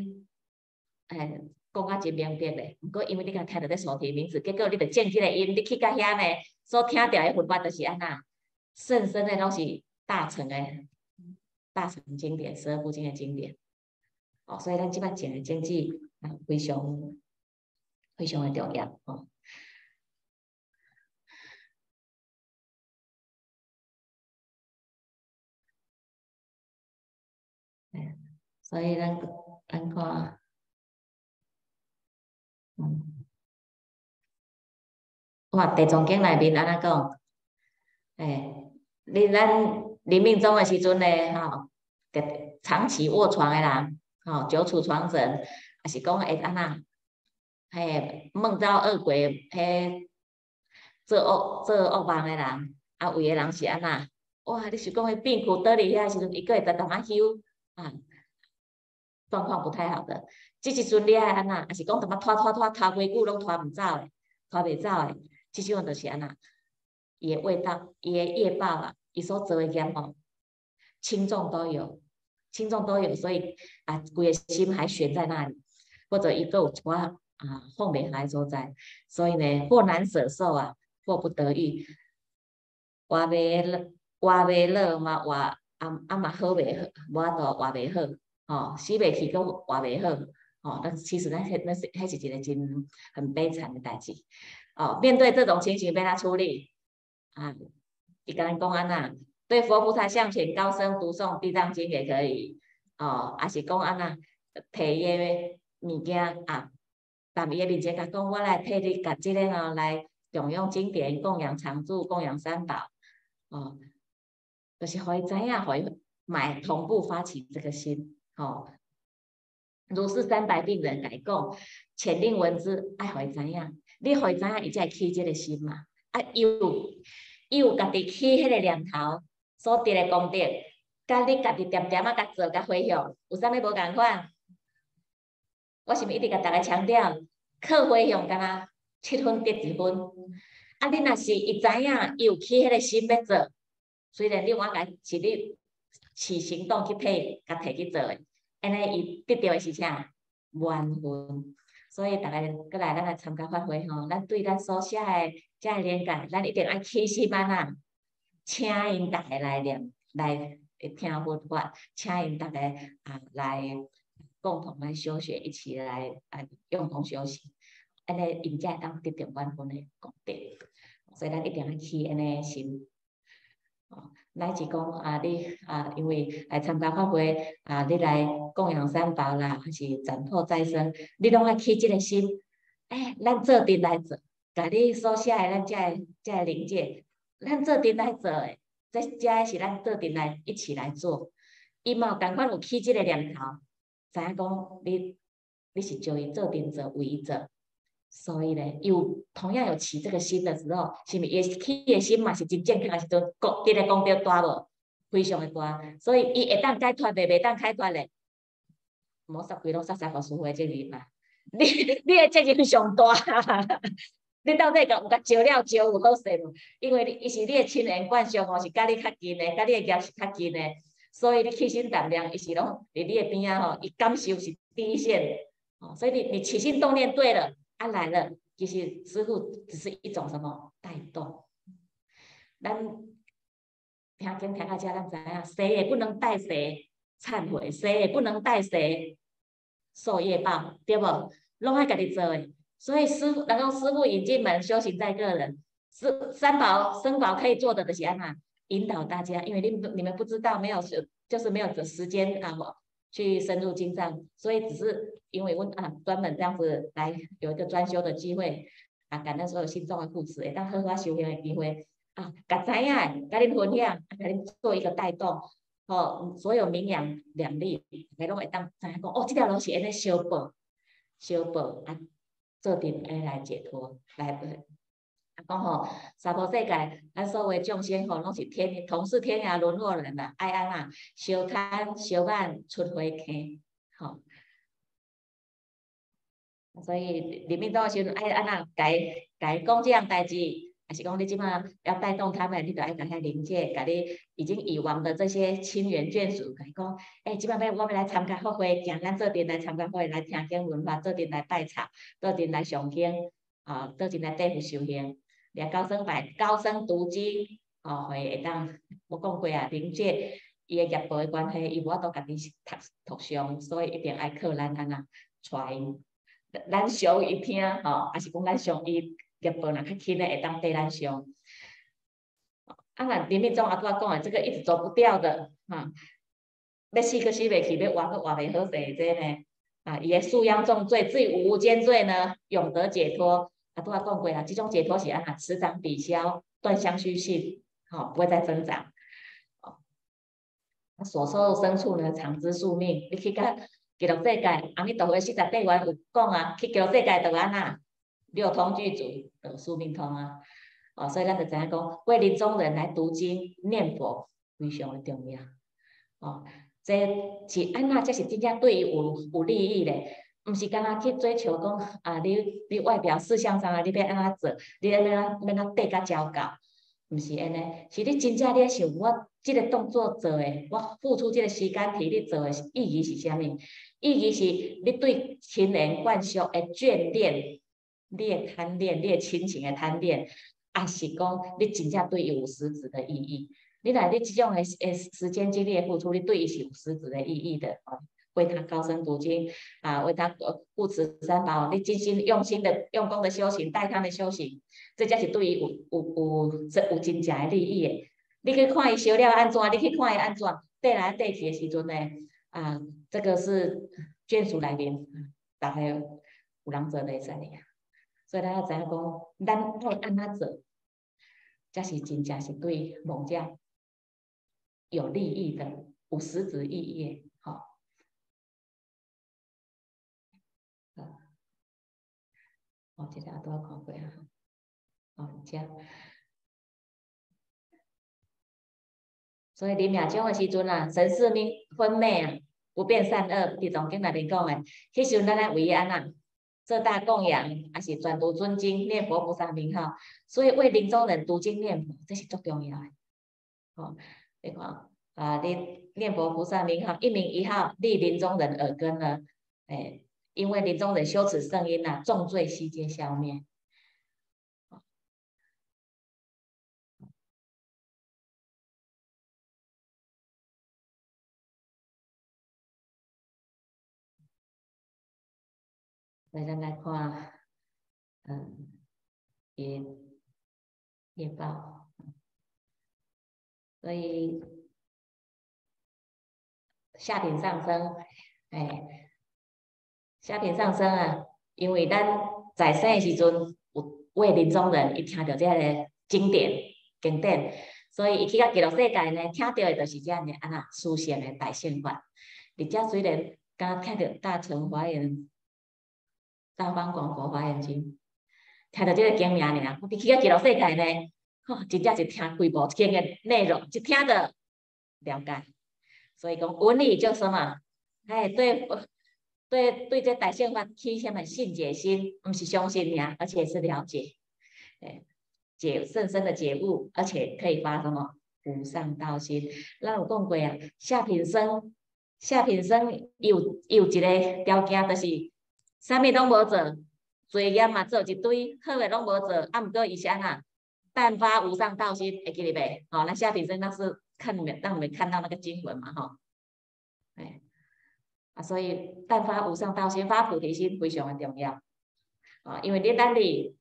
哎，讲啊真明白咧。毋过因为你甲听到这手提名字，结果你着种即个因，你去到遐呢，所听到的分法就是安那，甚深的拢是。大成诶，大成经典，十二部经的经典，哦，所以咱即摆讲的经济啊，非常非常的重要哦。所以咱咱看，嗯，哇，地藏经内面安那讲，诶，你咱。临命终的时阵呢，吼，长期卧床的人，吼，久处床枕，还是讲会安那，嘿，梦到恶鬼，嘿，做恶做恶梦的人，啊，有的人是安那，哇，你是讲迄病苦倒伫遐时阵，伊个会直直啊休，啊，状况不太好的，即时阵你爱安那，还是讲怎么拖拖拖拖几久拢拖毋走的，拖袂走的，即种就是安那，伊的味道，伊的业报啊。伊所做的业吼，轻重都有，轻重都有，所以啊，规个心还悬在那里，或者一个有寡啊，后面还所在，所以呢，或难舍受啊，或不得已，活袂乐，活袂乐嘛，活啊啊嘛好袂好，我都活袂好，哦，死袂去，搁活袂好，哦，那其实那些那是那是一个真很悲惨的代志，哦，面对这种情形，被他处理啊。一个人讲安呐，对佛菩萨向前高声读诵地藏经也可以哦，还是讲安呐，摕伊个物件啊，但伊个面前甲讲，我来替你甲即个吼来供养经典，供养常住，供养三宝哦，就是互伊知影，互伊买同步发起这个心哦。如是三百病人来讲，前令文字爱互伊知影，你互伊知影，伊才会起这个心嘛，啊有。伊有家己起迄个念头，所得的功德，甲你家己点点啊甲做甲回向，有啥物无共款？我是毋是一直甲逐个强调，靠回向敢若七分得一分。啊，你若是伊知影伊有起迄个心要做，虽然你我甲是你起行动去摕，甲摕去做诶，安尼伊得到诶是啥？缘分。所以，逐个过来，咱来参加发挥吼。咱对咱所写诶，遮个连改，咱一定爱起心安啊，请因逐个来念，来听佛法，请因逐个啊来共同来修学，一起来啊共同修行，安尼因才会当得到满分诶功德。所以，咱一定爱起安尼心。乃至讲啊，你啊，因为来参加法会啊，你来供养三宝啦，还是斩破再生，你拢爱起即个心，哎，咱做阵来做，甲你所写诶，咱遮个遮个灵界，咱做阵来做诶，这遮是咱做阵来一起来做，伊嘛共款有起即个念头，知影讲你你是叫伊做阵做为伊做。所以咧，有同样有起这个心的时候，是毋是伊起个心嘛？是真健康的时阵，功德的功德大无？非常的大。所以伊会当解脱袂？袂当解脱咧？无杀几拢杀杀佛师傅的责任嘛？你你的责任上大。你到底甲有甲招了招有好势无？因为伊是你的亲缘关系吼，是甲你较近的，甲你的业是较近的，所以你起心动念，伊是拢伫你的边仔吼，伊感受是第一线。哦，所以你你起心动念对了。他来了，其实师傅只是一种什么带动。咱听经听到家，咱知影，谁也不能带谁忏悔，谁也不能带谁受业报，对不？拢爱家己做诶。所以师傅能够师傅引进门，修行在个人。是三宝生宝可以做的的是安那引导大家，因为你们你们不知道，没有时就是没有这时间啊。去深入经藏，所以只是因为问啊专门这样子来有一个专修的机会啊，感恩所有信众的护持，会当好好修行的机会。啊，甲知影，甲恁分享，甲恁做一个带动吼，所有名扬两利，大家拢会当知影讲，哦，这条路是安尼修补、修补啊，做阵会来解脱，来讲吼，娑婆世界，咱所有众生吼，拢是天同是天涯沦落人啦，爱安那烧炭烧饭出花坑，吼。所以里面都是爱安那改改讲这样代志，还是讲你即马要带动他们，你都爱甲遐灵界，甲你已经遗忘的这些亲缘眷属，甲伊讲，诶，即摆要我们来参加法会，行咱做阵来参加法会，来听经文化，做阵来拜忏，做阵来上经，啊，做阵来对付修行，连高僧拜高僧读经，哦，会会当我讲过啊，连接伊个业报的关系，伊无法度家己读读上，所以一定爱靠咱安那传。咱上伊听吼，还是讲咱上伊业报若较轻诶，会当对咱上。啊，那林密总阿拄仔讲诶，这个一直走不掉的，哈，要死个死袂去，要活个活袂好势，这呢，啊，伊诶素养重罪，至于无间罪呢，永得解脱。啊拄啊讲过啦，即种解脱是安那，此长彼消，断相续性，吼，不会再增长。哦，所受生处呢，常知宿命，你去甲。极乐世界，阿弥陀佛四十八愿有讲啊，去极乐世界就安那六通具足，得宿命通啊。哦，所以咱就知影讲，为临终人来读经念佛非常的重要。哦，这是安那，这是真正对于有有利益咧，毋是干那去追求讲啊，你你外表事项上啊，你要安怎做，你要要要哪对甲交教，毋是安尼，是你真正你咧想我即个动作做诶，我付出即个时间替你做诶意义是啥物？意义是你对亲人灌输诶眷恋，你诶贪恋，你诶亲情诶贪恋，啊是讲你真正对伊有实质的意义。你若你即种诶诶时间精力诶付出，你对伊是有实质的意义的。为他高声读经啊，为他护持三宝，你精心用心的用功的修行，带他的修行，这才是对于有有有真有真正的利益的。你去看伊修了安怎，你去看伊安怎，对来对去的时阵呢？啊，这个是眷属来面，大概有人做袂使呀，所以大家知影讲，咱爱安怎做，才是真正是对某家有利益的，有实质意义，好，好，接下来都要看过啊，好，这样。所以，你命中的时阵啊，神世命分美啊，不变善恶。地藏经内面讲的，迄时阵咱来为安那做大供养，还是专读尊经、念佛菩萨名号。所以，为临终人读经念佛，这是最重要的。哦，你看啊，你念佛菩萨名号，一名一号，立临终人耳根呢？哎，因为临终人修持圣音呐，重罪悉皆消灭。来，咱来看，嗯，业业报，所以下品上升，哎，下品上升啊，因为咱在生的时阵有为临终人，伊听到这个经典经典，所以伊去到极乐世界呢，听到的就是这样的安那殊胜的大乘法。而且虽然刚听到大乘华严。大方广佛华严经，听到这个经名尔，我去到极乐世界呢，吼，真正是听规部经的内容，就听得了解。所以讲文理就是嘛，哎，对对对，这大圣法起什么信解心，不是相信呀，而且是了解，哎，解甚深的觉悟，而且可以发什么无上道心。那有讲过啊，下品生，下品生有有一个条件，就是。啥物拢无做，罪业嘛做一堆，好诶拢无做，啊毋过伊是安那，但发无上道心，会记得袂？哦，那下品生那是看你们，让你们看到那个经文嘛，吼，哎，啊，所以但发无上道心，发菩提心非常的重要，啊，因为你等你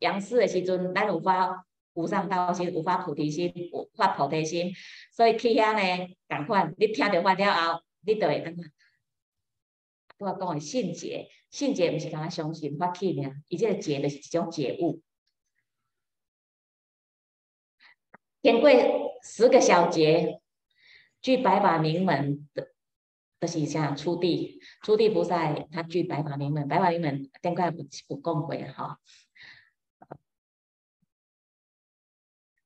阳世的时阵，咱有发无上道心，有发菩提心，有发菩提心，所以去遐呢，共款，你听着法了后，你就会安那。我讲的信解，信解毋是讲相信发起尔，伊即个解就是一种解悟。经过十个小节，据白法名门就是像初地，初地菩萨他具白法名门，白法名门顶块不不讲过哈，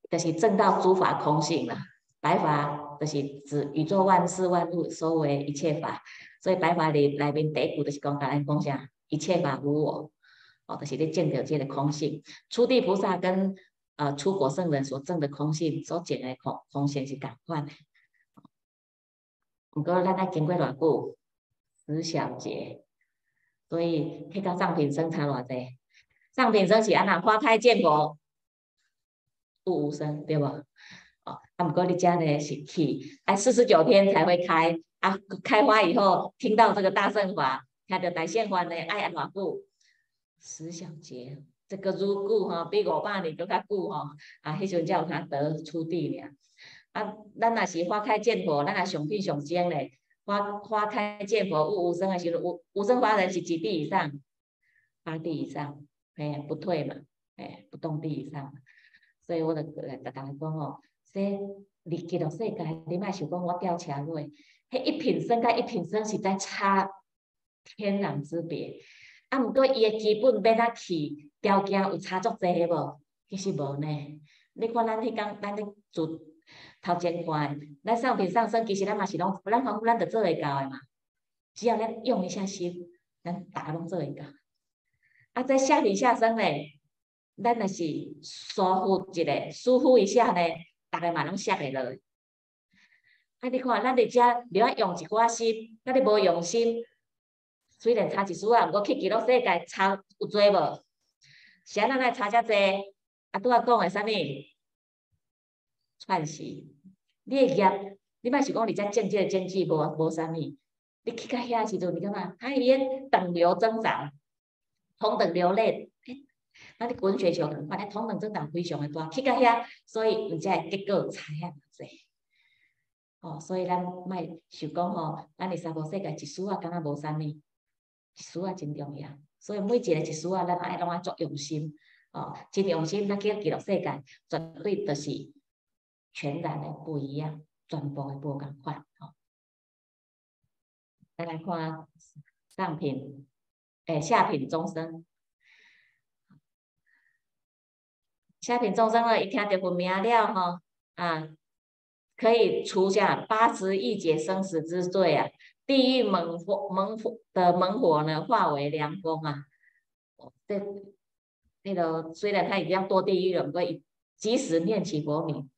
就是证到诸法空性了。白法就是指宇宙万事万物所为一切法，所以白法里内面第一句就是讲，甲咱讲啥，一切法无我，哦，就是咧证到这个空性。初地菩萨跟呃出果圣人所证的空性，所证的空空性是共款的。不过咱爱经过偌久，十小节，所以去到藏品生差偌济。藏品生是安那花开见佛，不无声，对无？啊，不过你家呢是去，哎，四十九天才会开啊，开花以后听到这个大圣法，看到大圣法呢，哎呀，偌久，十小节，这个如故哈，比五百年都较久哈，啊，迄阵才有他得出地了。啊，咱若是花开见佛，咱也上品上精嘞，花花开见佛，悟无生的时候，无无生法人是几地以上？八地以上，哎，不退嘛，哎，不动地以上，所以我就甲大家讲哦。说离极乐世界，你莫想讲我吊车落，迄一品生甲一品生是在差天壤之别。啊，毋过伊诶基本要哪去条件有差足济无？其实无呢。你看咱迄工，咱咧做头前看，咱上品上升，其实咱嘛是拢，咱仿佛咱着做会到诶嘛。只要咱用一下心，咱逐个拢做会到。啊，在下品下生咧，咱若是疏忽一下，疏忽一下呢？大家嘛拢识会落，啊！你看，咱伫遮你要用一寡心，咱你无用心，虽然差一丝仔，毋过去记录世界差有多无？是安怎来差遮济？啊，拄仔讲诶啥物？串事，你诶业，你莫是讲你遮政治经济无无啥物？你去到遐时阵，你感觉啊，伊诶等流增长，同等流类。那你滚雪球，反正同等增长非常的大，去到遐，所以你才结果差遐济。哦，所以咱莫想讲吼，咱伫三个世界一丝啊，敢若无啥物，一丝啊真重要。所以每一个一丝啊，咱爱拢爱足用心，哦，真用心，咱去记录世界，绝对就是全然的不一样，全部的无共款。哦，再来看上品，诶，下品众生。下品众生呢，一听到不名了吼，啊，可以除下八十亿劫生死之罪啊！地狱猛火猛火的猛火呢，化为凉风啊！这那个虽然他已经堕地狱了，不过即使念起佛名，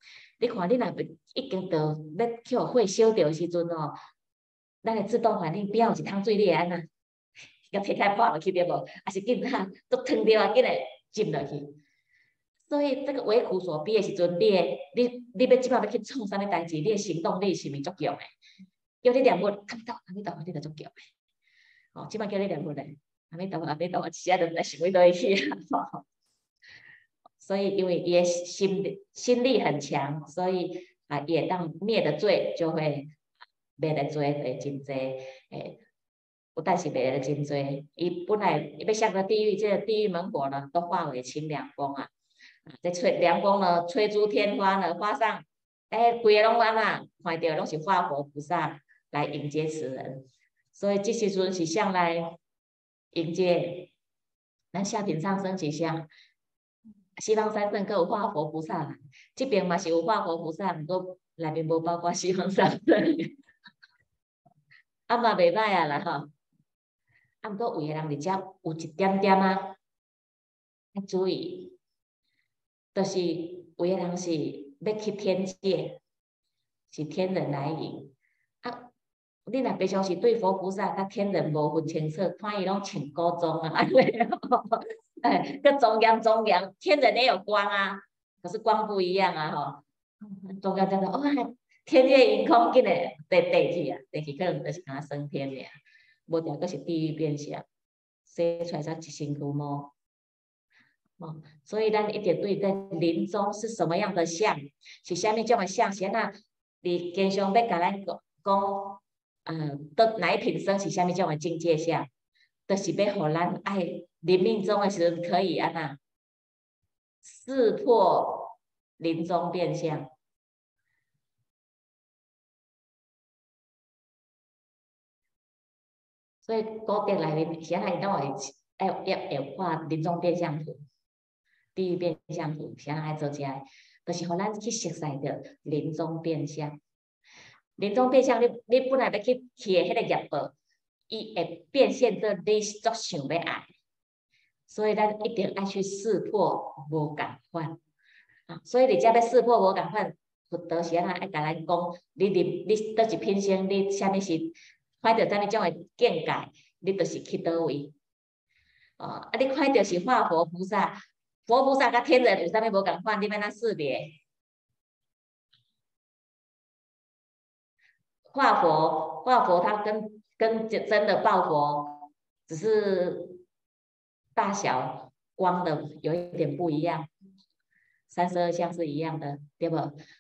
你看你若已经到要叫火烧着时阵哦，咱个自动反应标一桶水你会安那，要劈开破落去对无？还是紧啊，都烫着啊，紧来浸落去。所以这个为苦所逼的时阵，你你你要即摆要去创啥物代志，你的行动力是咪足强的？叫你念佛，阿弥陀，阿弥陀佛，你就足强的。哦，即摆叫你念佛咧，阿弥陀佛，阿弥陀佛，一下就来想到一去。所以因为伊的心心力很强，所以啊，也当灭的罪就会灭的罪会真济。诶，不但是灭的真济，伊本来伊要下个地狱，这个地狱门火呢，都化为清凉风啊。啊，这吹凉风呢，吹出天花呢，花上，诶，规个拢安那，看到拢是化佛菩萨来迎接此人，所以这时阵是向来迎接，咱下品上升是向西方三圣各有化佛菩萨，这边嘛是有化佛菩萨，毋过内面无包括西方三圣，啊嘛袂歹啊啦吼，啊毋过有个人伫遮有一点点啊，要注意。就是有个人是要去天界，是天人来迎啊！你若平常是对佛菩萨甲天人无分清楚，看伊拢穿古装啊，安尼，哎，个中央中央，天人也有光啊，可是光不一样啊，吼！中央叫做哇，天界迎空紧诶，地地去啊，地去可能就是敢升天尔，无定阁是地狱变相，生出来才一身苦毛。哦，所以咱一直对在临终是什么样的相，是虾米种的相？是那你经常要甲咱讲，讲，嗯，得哪一品生是虾米种的境界相？就是要互咱爱临终的时阵可以安那，识破临终变相。所以古典内面写来，那会要要要画临终变相图、地狱变相图，写来做起来，就是互咱去熟悉着临终变相。临终变相，你你本来要去去的迄个业报。伊会变现做你足想要爱，所以咱一定爱去识破无共款。啊，所以你遮要识破无共款，佛陀是安怎爱甲咱讲，你入你倒一品性，你啥物事看到怎物种诶境界，你就是去倒位。哦，啊，你看到是化佛菩萨，佛菩萨甲天人有啥物无共款，你要哪识别？化佛，化佛，它跟跟真的报佛，只是大小光的有一点不一样。三十二相是一样的，对不？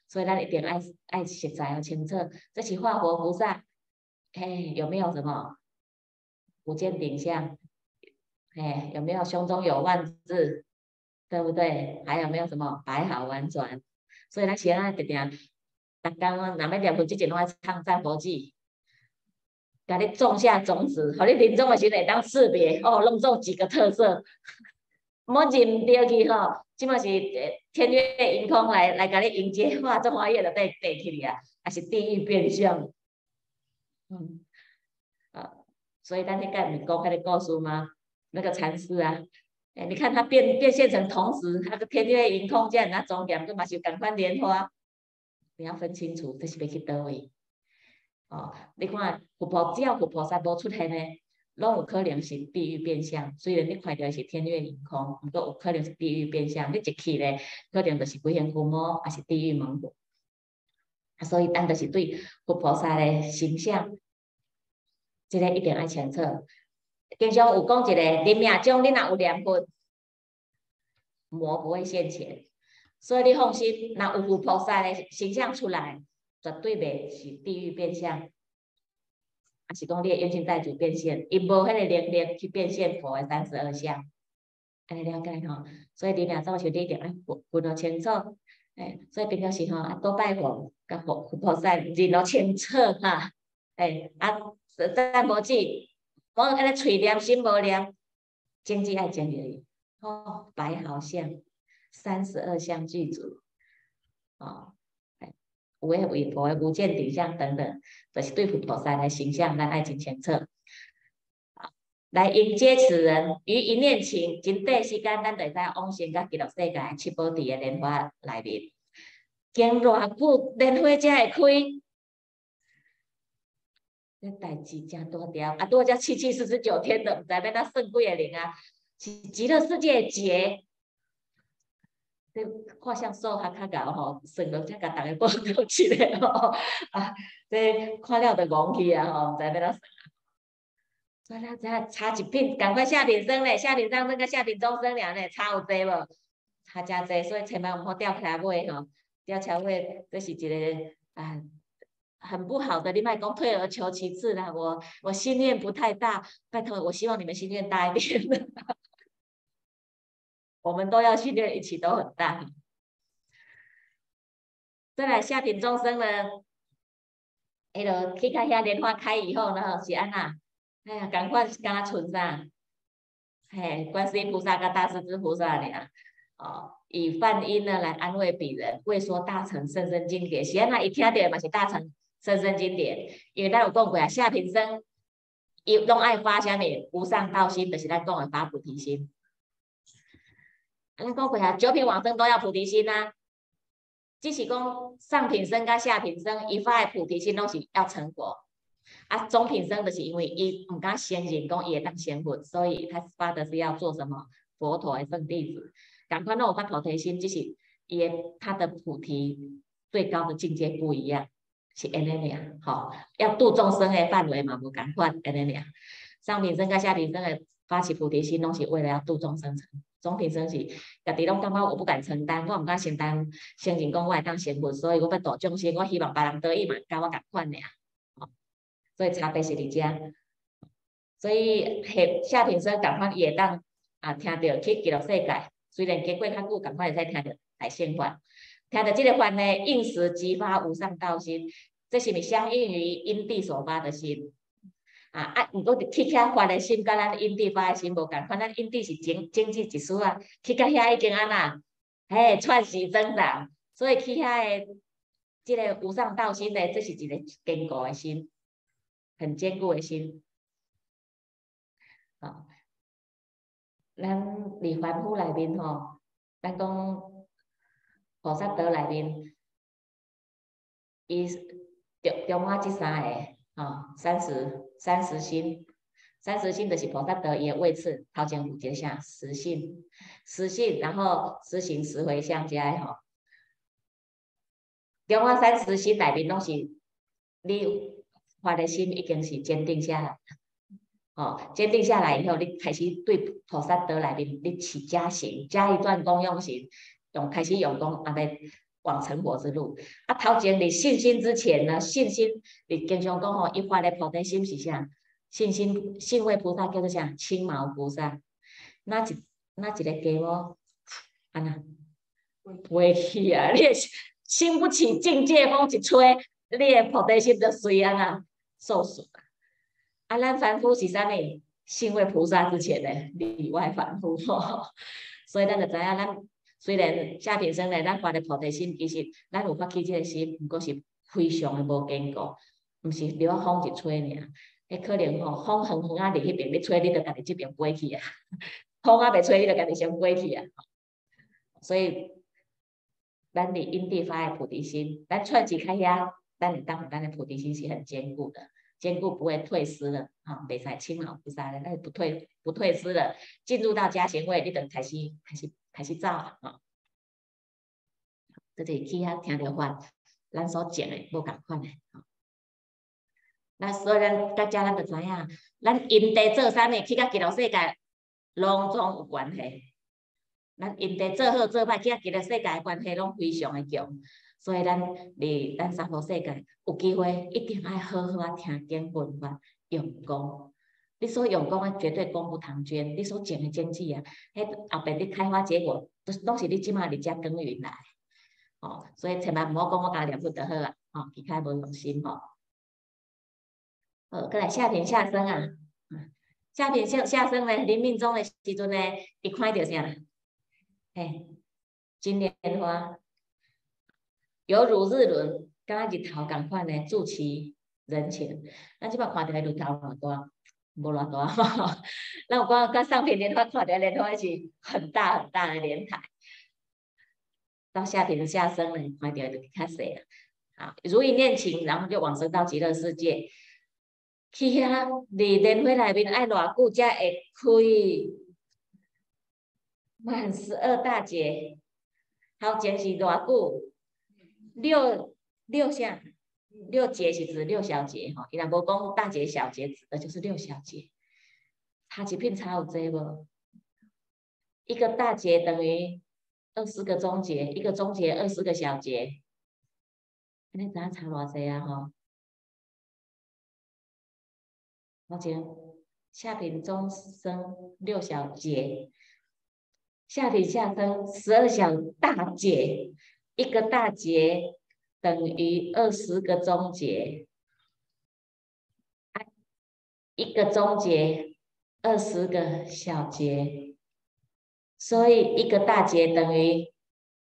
所以咱一定爱爱实在要清澈，这是化佛菩萨，嘿，有没有什么五见顶相？嘿，有没有胸中有万字？对不对？还有没有什么百好完转？所以咱先啊，定定，逐工若要念佛之前，拢爱唱赞佛偈，甲你种下种子，互你临终的时会当识别哦，弄种几个特色，莫认唔着去吼。即码是天月银空来来甲你迎接，化中华月就被背起哩啊，还是地狱变相？嗯，啊，所以咱你甲你讲迄个故事吗？那个禅师啊，哎，你看他变变现成同时，那个天月银空这样那庄严，佮嘛是共款莲花，你要分清楚，这是要去倒位。哦，你看佛菩只要佛菩萨无出现呢？拢有可能是地狱变相，虽然你看到是天月盈空，毋过有可能是地狱变相。你一去咧，可能就是鬼仙父母，还是地狱门户。啊，所以咱就是对佛菩萨的形象，即个一定要清楚。经常有讲一个，你命中你若有念佛，魔不会现前。所以你放心，若有佛菩萨的形象出来，绝对袂是地狱变相。还是讲你冤亲债主变现，伊无迄个能力去变现佛的三十二相，安尼了解吼。所以你俩做兄弟一定爱分分得清楚，哎，所以平常时吼啊多拜佛，甲佛佛菩萨认得清楚哈，哎啊再无止，我安尼嘴念心无念，经济爱经济，吼摆好相，三十二相具足，哦。有诶为佛诶无见顶相等等，就是对佛菩萨的形象，咱爱真清楚。来迎接此人于一念情，真短时间，咱就会使往生甲极乐世界七宝地诶莲花内面。经偌久莲花才会开？这代志真多条，啊，多只七七四十九天的，毋知要哪算几个零啊？是极乐世界劫。这画像数学较高吼，算了才甲逐个报告起来吼，啊，这看了就戆去啊吼，毋知要怎算啊？算了，再差一品，赶快下品生咧，下品上那个下品中生了咧，差有济无？差真济，所以千万毋好吊车尾吼，吊车尾这是一个啊，很不好的。你莫讲退而求其次啦，我我心愿不太大，拜托，我希望你们心愿大一点。我们都要训练，一起都很大。再来下品众生呢，迄个去看下莲花开以后呢，是安那？哎呀，赶快跟他存上。嘿，观世音菩萨跟大势至菩萨俩，哦，以梵音呢来安慰彼人，为说大乘甚深经典。是安那一听到嘛是大乘甚深经典，因为咱有讲过啊，下品生伊拢爱发啥物？无上道心，就是咱讲的发菩提心。咱讲过啊，九品往生都要菩提心呐。即是讲上品生甲下品生，伊发菩提心拢是要成佛。啊，中品生就是因为伊毋敢先人讲伊会当仙佛，所以他发的是要做什么佛陀的圣弟子。赶快弄发菩提心，就是伊他的菩提最高的境界不一样，是安尼俩。好，要度众生的范围嘛，无赶快安尼俩。上品生甲下品生的发起菩提心，拢是为了要度众生成。总品生是，家己拢感觉我不敢承担，我毋敢承担，先人讲我会当先佛，所以我要度众生，我希望别人得意嘛，甲我共款俩，所以差别是伫遮，所以下品生共款也当啊，听到去极乐世界，虽然经过较久，共款会使听到来现法，听到即个法呢，应时即发无上道心，这是咪相应于因地所发的心？啊啊，毋过去遐发的心，甲咱印地发的心无共款，咱印地是经经济一丝啊，去到遐已经安那，嘿，串时增长，所以去遐的即个无上道心的，这是一个坚固的心，很坚固的心。好，咱离凡夫内面吼，咱讲菩萨道内面，伊中中华即三个。吼，三十三十心，三十心就是菩萨德也位次，头前五节下实心，实心，然后实行实回向加吼。中华三十心内面拢是你发的心已经是坚定下来，哦，坚定下来以后，你开始对菩萨德内面你起加行，加一段功用行，用开始用功阿弥。往成佛之路，啊，头前你信心之前呢，信心你经常讲吼，一发的菩提心是啥？信心信位菩萨叫做啥？青毛菩萨，那一那一个家伙，安那不会去啊！你经不起境界风一吹，你的菩提心就随安啊受损啊！啊，咱凡夫是啥物？信位菩萨之前呢，里外凡夫吼，所以咱就知影咱。虽然下品生咧，咱发的菩提心，其实咱有发起即个心，毋过是非常的无坚固，毋是了风一吹尔，迄可能吼风远远啊伫迄边咧吹，你着家己即边飞去啊，风啊未吹，你着家己先飞去啊。所以，咱伫因地发的菩提心，咱串起开遐，咱你当咱的菩提心是很坚固的，坚固不会退失的，哈，袂使轻老不散的，那是不退不退失的。进入到家贤位，你等开始开始。开始走啊！这是去遐听着法，咱所讲的无共款的。那所以咱大家咱就知影，咱因地做啥物，去甲极乐世界，拢总有关系。咱因地做好做歹，去甲极乐世界关系拢非常的强。所以咱离咱三佛世界有机会，一定爱好好啊听经闻法，用功。你所用功啊，绝对功不唐捐。你所种的经济啊，迄后边你开花结果，都拢是你即马伫遮耕耘来。哦，所以千万毋好讲我家念佛得好啊，哦，其他无用心吼。好，过来下品下生啊，下品下下生咧，临命终的时阵咧，伊看到啥？嘿，金莲花，犹如日轮，甲日头共款咧，助其人前。咱即摆看到日头偌大。无偌大，那我讲甲上品莲花看到莲花是很大很大的莲台，到下品下生咧，看到就较细了。啊，如意念情，然后就往生到极乐世界。去遐伫莲花内面爱偌久才会开满十二大劫？好前是偌久？六六项。六节是指六小节吼，伊若无讲大节小节，指的就是六小节。差一片差有济无？一个大节等于二十个中节，一个中节二十个小节，安尼知影差偌济啊吼？目前下品中生六小节，下品下生十二小大节，一个大节。等于二十个中节，一个中节二十个小节，所以一个大节等于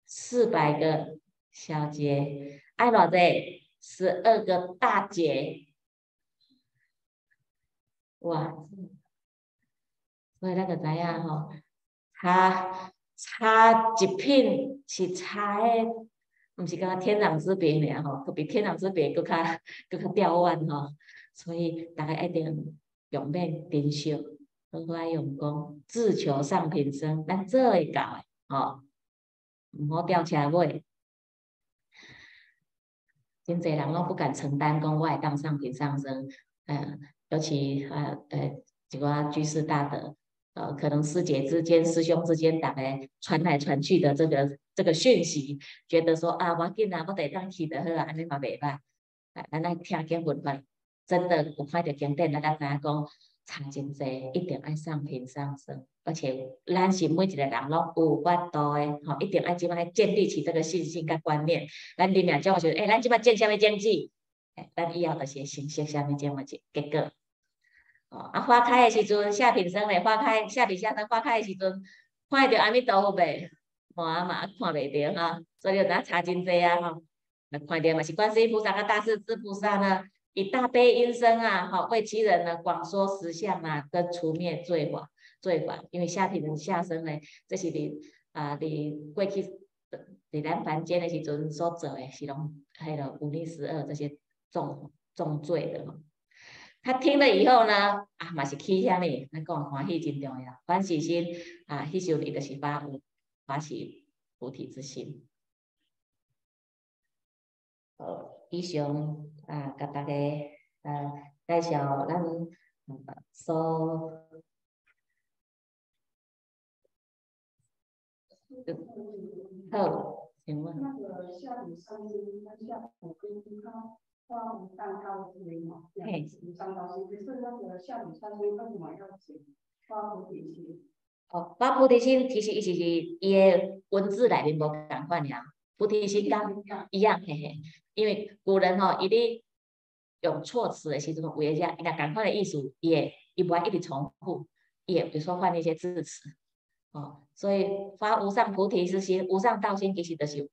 四百个小节。爱偌济？十二个大节，哇！所以咱就知影吼，差差一品是差诶。毋是讲天壤之别尔吼，比天壤之别搁较搁较吊腕吼，所以大家一定用免珍惜，好好用功，自求上品生，咱做会到诶吼，毋好吊车尾。真侪人拢不敢承担，讲我会当上品上生，嗯，尤其啊，呃，一寡居士大德。呃，可能师姐之间、师兄之间，大概传来传去的这个这个讯息，觉得说啊，我紧啊，我得当起的好啊，安尼嘛袂歹。啊，咱来听经文法，真的有看到经典，咱大家讲差真济，一定爱上品上升，而且咱是每一个人拢有法度的，吼，一定爱即摆建立起这个信心甲观念。咱里面叫我说，诶，咱即摆建啥物经济？诶，咱以后著是信息啥物经济结果。啊，花开的时阵，下品生嘞，花开，下品下生，花开的时阵，看得到阿弥陀佛袂？看啊嘛，看袂着哈，所以咱查真济啊吼，那看到嘛是观世音菩萨跟大势至菩萨呢，以大悲音声啊，吼，为其人呢广说实相啊，跟除灭罪法罪法，因为下品人下生呢，这是你啊，你过去伫咱凡间的时阵所做的，是拢迄个五逆十恶这些重重罪的吼。他听了以后呢，啊嘛是起啥物？咱讲欢喜真重要，欢喜心啊，迄时候你就是发有发起菩提之心。好，以上啊，甲大家啊介绍咱所。好，请问。那个下午三点，下午跟他花无上高心嘛？嘿，无上高心，可是那个下午三点为什么要写发菩提心？哦，发菩提心其实伊是是伊个文字内面无共款呀，菩提心刚一样，嘿嘿。因为古人吼，伊咧用措辞的时阵，有一些伊若共款的意思，伊会伊不会一直重复，伊会比如说换一些字词。哦，所以发无上菩提之心，无上道心其实就是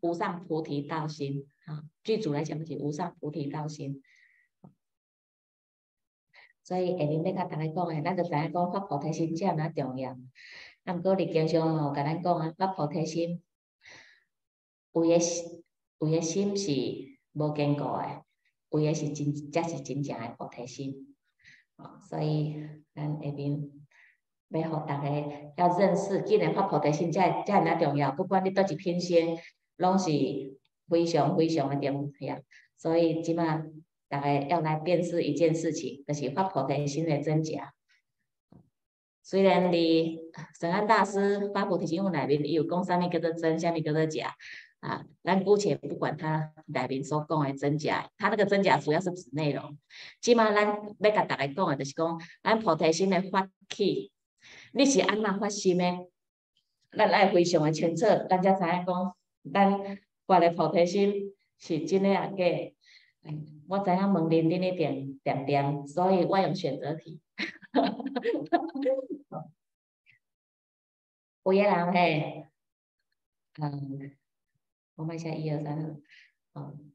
无上菩提道心啊。剧组来讲就是无上菩提道心。所以下面要甲大家讲诶，咱就知影讲发菩提心这么重要。啊，毋过你经常吼甲咱讲啊，发菩提心，有诶心，有诶心是无坚固诶，有诶是真，才是真正诶菩提心。哦，所以咱下面。要互大家要认识，既然发菩提心，才才那重要。不管你倒一品心，拢是非常非常的重要。所以即马大家要来辨识一件事情，就是发菩提心的真假。虽然你神安大师发菩提心内面有讲啥物叫做真，啥物叫做假啊？咱姑且不管他内面所讲的真假，他那个真假主要是指内容。即马咱要甲大家讲的，就是讲咱菩提心的发起。你是安怎发心诶？咱爱非常诶清楚，咱才知影讲，咱发诶菩提心是真诶啊假？我知影问恁恁一点点点，所以我用选择题。有个人嘿，嗯，我问一下一二三，嗯，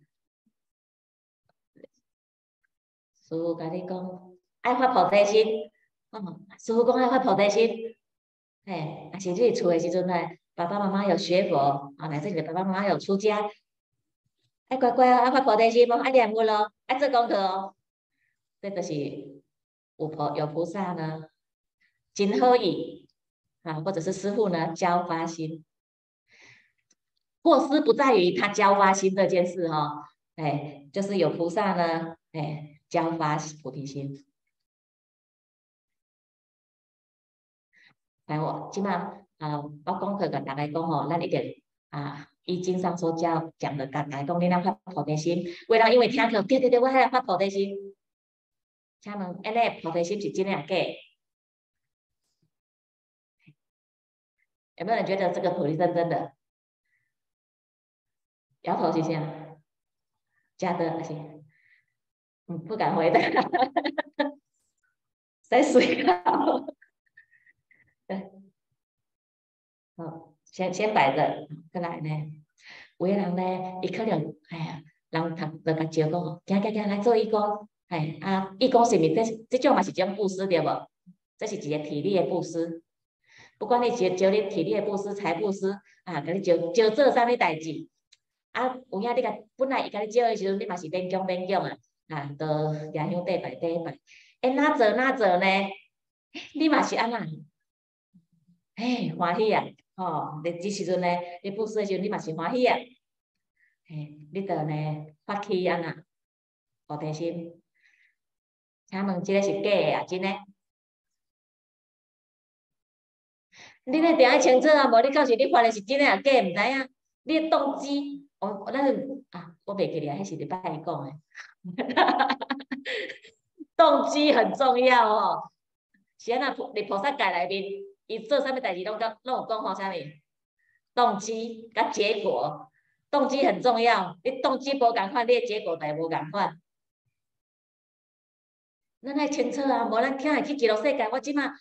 师傅甲你讲，爱发菩提心。哦，师傅讲爱发菩提心，嘿，啊是你厝诶时阵呢，爸爸妈妈有学佛，啊，乃至你爸爸妈妈有出家，爱乖乖啊，爱发菩提心，爱念佛咯，爱做功课哦，这就是有菩有菩萨呢，真好意啊，或者是师傅呢教发心，过失不在于他教发心这件事哈，哎，就是有菩萨呢，哎，教发菩提心。来，我即马啊，我讲课甲大家讲吼，咱一定啊，以经上所教讲的，甲大家讲，你若发菩提心，为人因为听课，对对对，我还发菩提心，请问，安尼菩提心是真诶假？有没有人觉得这个菩提真真的？摇头是啥？假的还是？嗯，不敢回答，在思考。对，好，先先摆着，过来呢。有个人呢，伊可能，哎呀，人读都甲招讲，行行行来做义工，哎啊，义工是毋是这这种嘛是种布施对无？这是一个体力的布施。不管你招招你体力的布施、财布施，啊，甲你招招做啥物代志，啊，有影你甲本来伊甲你招的时阵，你嘛是勉强勉强啊，啊，都迎香礼拜礼拜，哎，哪做哪做呢？你嘛是安那？哎，欢喜啊！吼，你即时阵咧，你布施的时阵，你嘛是欢喜啊！嘿，你着呢发起安那菩提心，请问即个是假的啊？真诶？你咧定爱清楚啊？无你到时你发的是真诶啊？假？毋知影？你诶动机，我咱啊，我袂记咧，迄是礼拜一讲诶。动机很重要哦。是安那菩菩萨界内面。伊做啥物代志拢讲拢有讲吼啥物？动机甲结果，动机很重要。你动机无共款，你诶结果就无共款。咱爱清楚啊，无咱听去记录世界。我即马，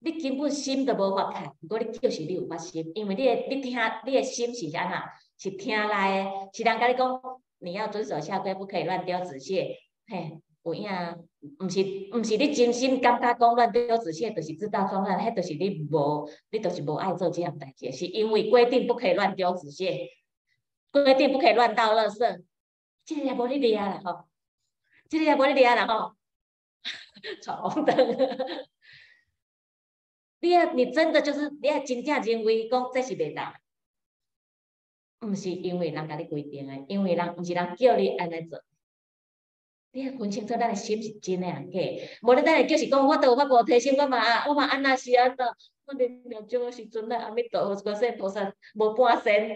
你根本心都无法开，毋过你就是你有发心，因为你诶，你听，你诶心是安那？是听来诶，是人甲你讲，你要遵守校规，不可以乱丢纸屑，嘿，有影，毋是毋是你真心感觉讲乱丢纸屑，就是制造脏乱，迄就是你无，你就是无爱做即样代志，是因为规定不可以乱丢纸屑，规定不可以乱倒垃圾，即个也无你厉害啦吼，即个也无你厉害啦吼。闯红灯，你啊，你真的就是你啊，真正认为讲这是袂当，毋是因为人甲你规定诶，因为人毋是人叫你安尼做，你啊分清楚咱诶心是真诶啊假，无你等下就是讲我都有法无提醒我嘛，我嘛安那是安怎，我连念钟诶时阵咧，阿弥陀佛观世菩萨无半身。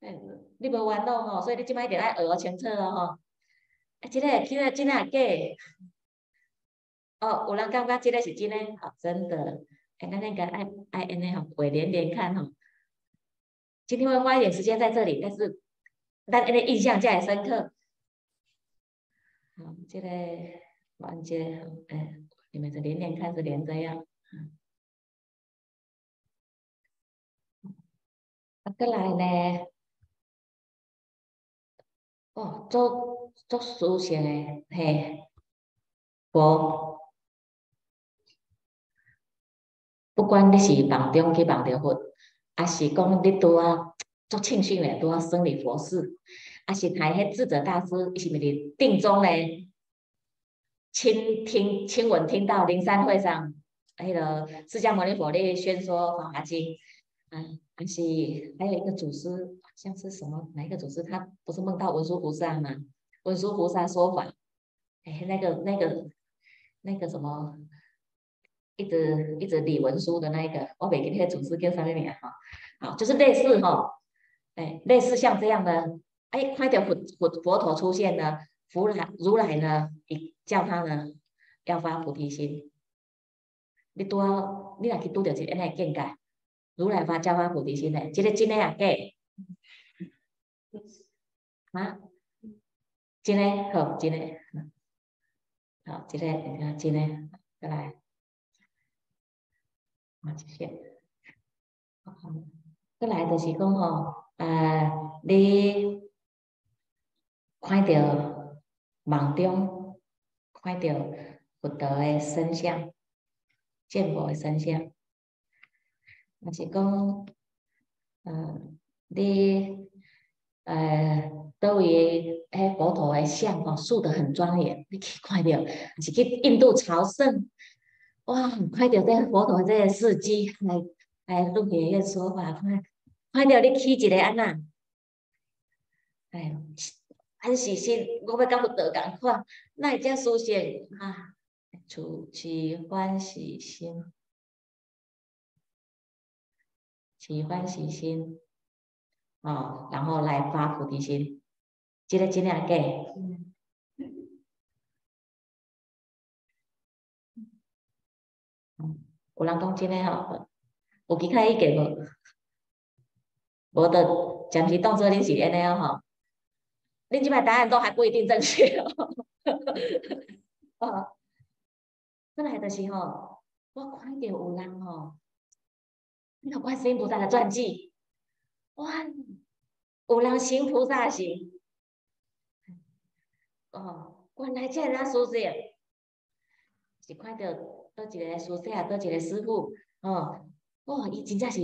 嗯，你无烦恼吼，所以你即摆一定爱学清楚咯吼。啊，即个、即个、真诶假？哦，有人感觉即个是真诶，好，真的。哎，咱那个爱爱安尼吼，会连连看吼。今天会花一点时间在这里，但是咱安尼印象才会深刻。好，即个完结，哎，你们是连连看是连这样。啊，过来呢？哦，做做书写诶，嘿，无，不管你是梦中去梦着佛，还是讲你拄啊做庆幸咧，拄啊生理佛事，啊是还迄智者大师，伊是毋是定中咧，亲听亲闻听到灵山会上，迄个释迦牟尼佛咧宣说法华经，嗯，还是还有一个祖师。像是什么哪一个祖师？他不是梦到文殊菩萨吗？文殊菩萨说法，哎，那个那个那个什么，一直一直理文书的那一个，我每天那个祖师叫啥名哈？好，就是类似哈，哎，类似像这样的，哎，快点佛佛佛陀出现呢，如来如来呢，你叫他呢要发菩提心，你多你若去拄着一个安尼境界，如来发教发菩提心的，这个真的啊假？啊，真诶，好，真诶，好，真诶，真诶，再来，好，谢谢。好，再来就是讲吼，呃，你看到梦中看到佛陀诶身相，见佛诶身相，那是讲，嗯，你。呃，都位迄佛陀的像吼，塑得很庄严，你去看到，是去印度朝圣，哇，看到这佛陀这个事迹，来来录下个说法，看看到你去一个安那，哎，安喜心，我要甲佛陀共款，那会遮殊胜啊，处起欢喜心，起欢喜心。哦，然后来发菩提心，这个尽量给。有人讲真诶吼，有其他意见无？无得暂时当做恁是安尼哦吼。恁即摆答案都还不一定正确哦。哦，再来就是吼，我看到有人吼，那观世音菩萨的传记。哇，有人行菩萨行，哦，原来这样书写，是看到倒一个书写，倒一个师傅，哦，哇，伊真正是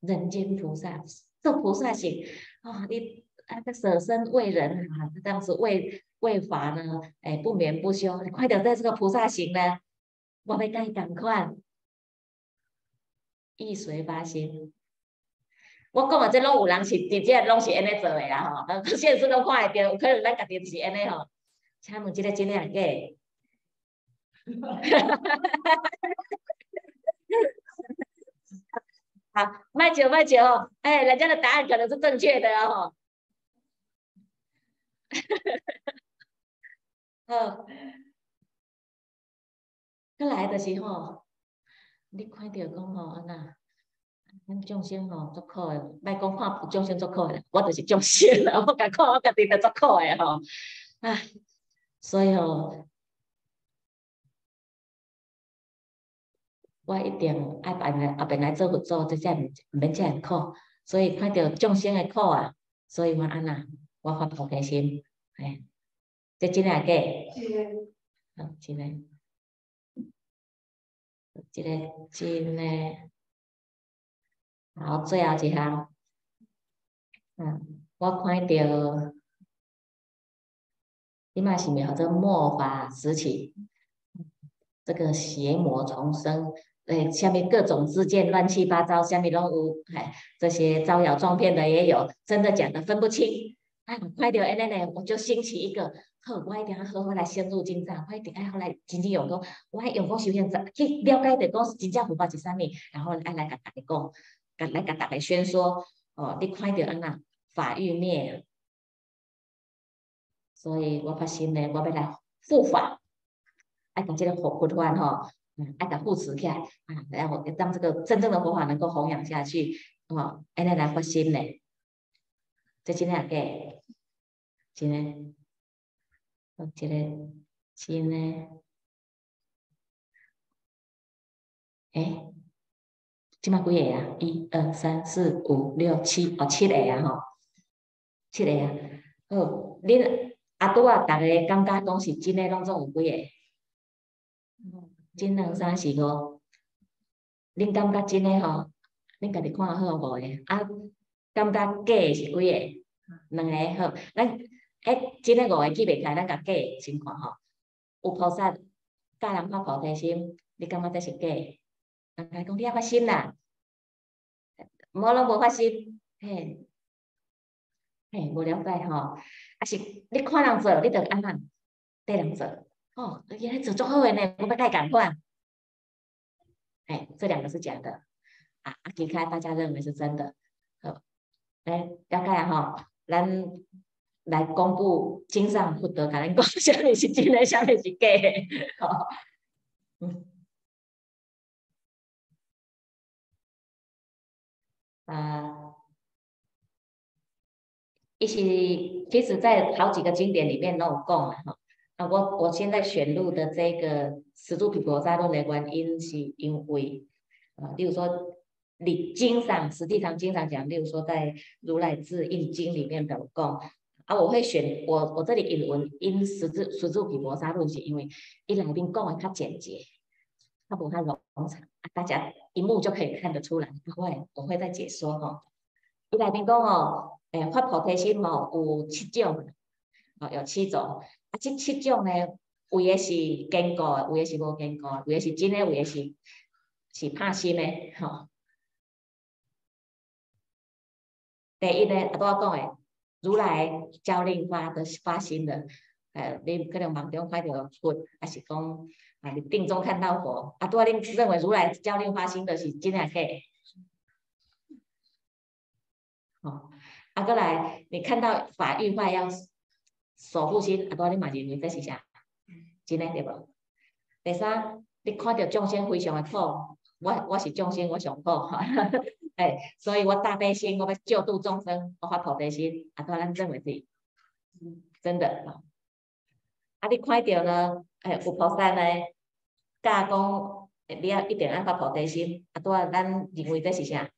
人间菩萨，做菩萨行，啊，你啊个舍身为人啊，这样子为为法呢，哎，不眠不休，快点在这个菩萨行呢，我要跟你赶快，意随发心。我讲啊，这拢有人是直接拢是安尼做诶啦吼，现实拢看会着，有可能咱家己是安尼吼。请问即个真诶假？好，卖酒卖酒哦，哎，人家的答案可能是正确的哦。好，过来就是吼，你看到讲吼安那？咱众生吼足苦诶，莫讲看众生足苦诶，我就是众生啦，我甲看我家己就足苦诶吼。啊，所以吼，我一定爱办来后边来做佛祖，这才毋免遮苦。所以看到众生的苦啊，所以我安那，我发菩提心，哎，这真诶假？好，真诶，这个真诶。好，最后一项，嗯，我看到，你嘛是咪叫做末法时期，这个邪魔丛生，诶，下面各种字件乱七八糟，下面拢有，哎，这些招摇撞骗的也有，真的假的分不清。啊，快点，安尼呢，我就兴起一个，好，我一定要好好来深入经藏，我一定爱好来真正用功，我爱用功修行，去了解的讲是真正佛法是啥物，然后爱来甲大家讲。来甲大家宣说，哦，你快到安那法欲灭，所以我发心呢，我要来护法，爱甲这个佛佛团吼，嗯，爱甲护持起来，啊，然后让这个真正的佛法能够弘扬下去，哦，安尼来发心呢，这真诶假？真诶，哦，真个真诶，诶。即码几个啊？一二三四五六七，哦，七个啊吼，七个啊。好，恁阿拄啊，逐个感觉拢是真诶，拢总有几个？真两三四五，恁感觉真诶吼？恁家己看好无个？啊，感觉假是几个？两个好，咱诶，真诶五个记袂开，咱甲假先看吼。有菩萨教人发菩提心，你感觉这是假？人家讲你要发心啦，无拢无发心，嘿，嘿，无了解吼，啊是你看人做，你着安怎？对人做，哦，原来做足好诶呢，我要甲伊共款，哎，这两个是假的，啊啊，其他大家认为是真的，来了解吼，咱来公布经上不得，甲咱讲 啥物是真的，啥物是假的，吼，嗯。啊，一些其实，在好几个经典里面都有讲了哈。啊，我我现在选入的这个十住毗婆沙论的原因是因为啊，例如说，你经常实际上经常讲，例如说在如来智印经里面有讲啊，我会选我我这里引文因十字十住毗婆沙论是因为伊内面讲的较简洁。它不太冗长啊，大家一目就可以看得出来。不会，我会再解说哈。伊内面讲哦，诶，发菩提心哦，有七种，哦，有七种。啊，这七种呢，有诶是坚固诶，有诶是无坚固，有诶是真的，有诶是是怕心的，吼。第一呢，啊，拄我讲诶，如来教令发的发心的，诶，你可能梦中看到佛，还是讲。啊！你定中看到佛，啊，多令认为如来教令发心的是真诶假？哦，啊，过来你看到法欲坏要守护心，啊，多令嘛认为这是啥？真诶对无？第三，你看到众生非常诶苦，我我是众生，我上苦，哎，所以我大悲心，我要救度众生，我发菩提心，啊，多咱认为是真的。啊，你看到呢？哎，有菩萨呢，教讲，你要一定要发菩提心。啊，拄啊，咱认为这是啥？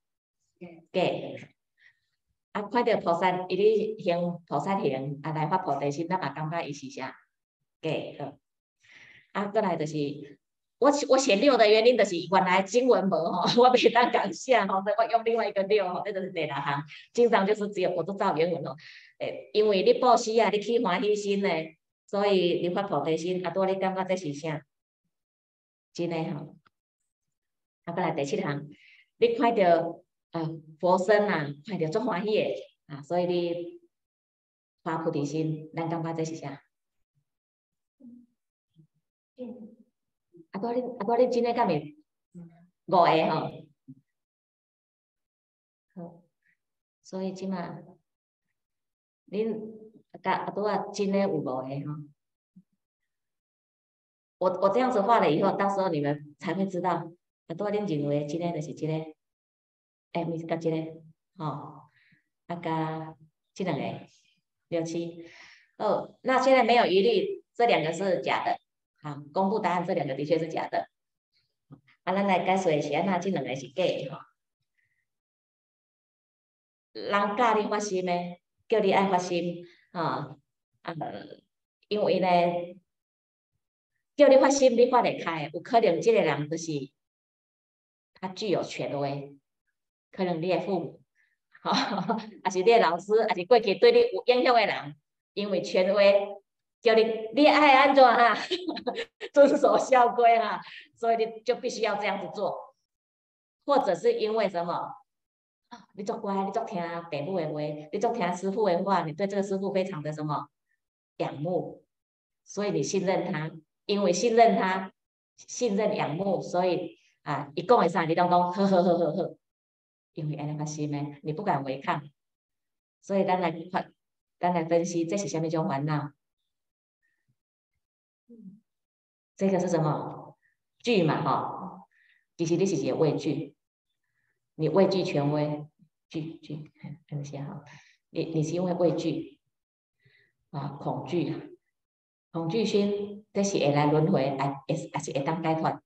假。啊，看到菩萨伊咧行菩萨行，啊来发菩提心，咱嘛感觉伊是啥？假。啊，过来就是我我写六的原因，就是原来经文无吼，我袂当讲下吼，所以我用另外一个六吼，这就是第六项。经常就是只有我都照原文咯。诶，因为你布施啊，你去欢喜心呢。所以你发菩提心，啊，多你感觉这是啥？真诶吼。啊，过来第七项，你看到啊佛身啊，看到足欢喜诶啊，所以你发菩提心，咱感觉这是啥？阿，多你阿多你真诶干咪？五个吼。好，所以即嘛，恁。阿多阿多啊，真诶有五个吼？我我这样子画了以后，到时候你们才会知道，阿，多恁认为真诶就是真诶，哎，咪是甲真诶，吼，阿加这两个六七，哦，那现在没有疑虑，这两个是假的。啊，公布答案，这两个的确是假的。啊，咱来解说一下，那这两个是假的吼。人教你发心呢，叫你爱发心，啊，啊，因为呢，叫你发心，你发得开，有可能这个人就是他具有权威，可能你的父母，哈，还是你的老师，还是过去对你有影响的人，因为权威叫你你爱安怎哈，遵守校规哈，所以你就必须要这样子做，或者是因为什么？你做乖，你做听父母的话，你做听师傅的话，你对这个师傅非常的什么？仰慕，所以你信任他，因为信任他，信任仰慕，所以啊，一讲的啥你都讲呵呵呵呵呵，因为安尼发心呢，你不敢违抗，所以咱来看，咱来分析这是什么种烦恼？这个是什么惧嘛？哈，其实你是一个畏惧，你畏惧权威。惧惧，看一下哈，你你是因为畏惧啊，恐惧，恐惧心，这是会来轮回，还也是也是会当解脱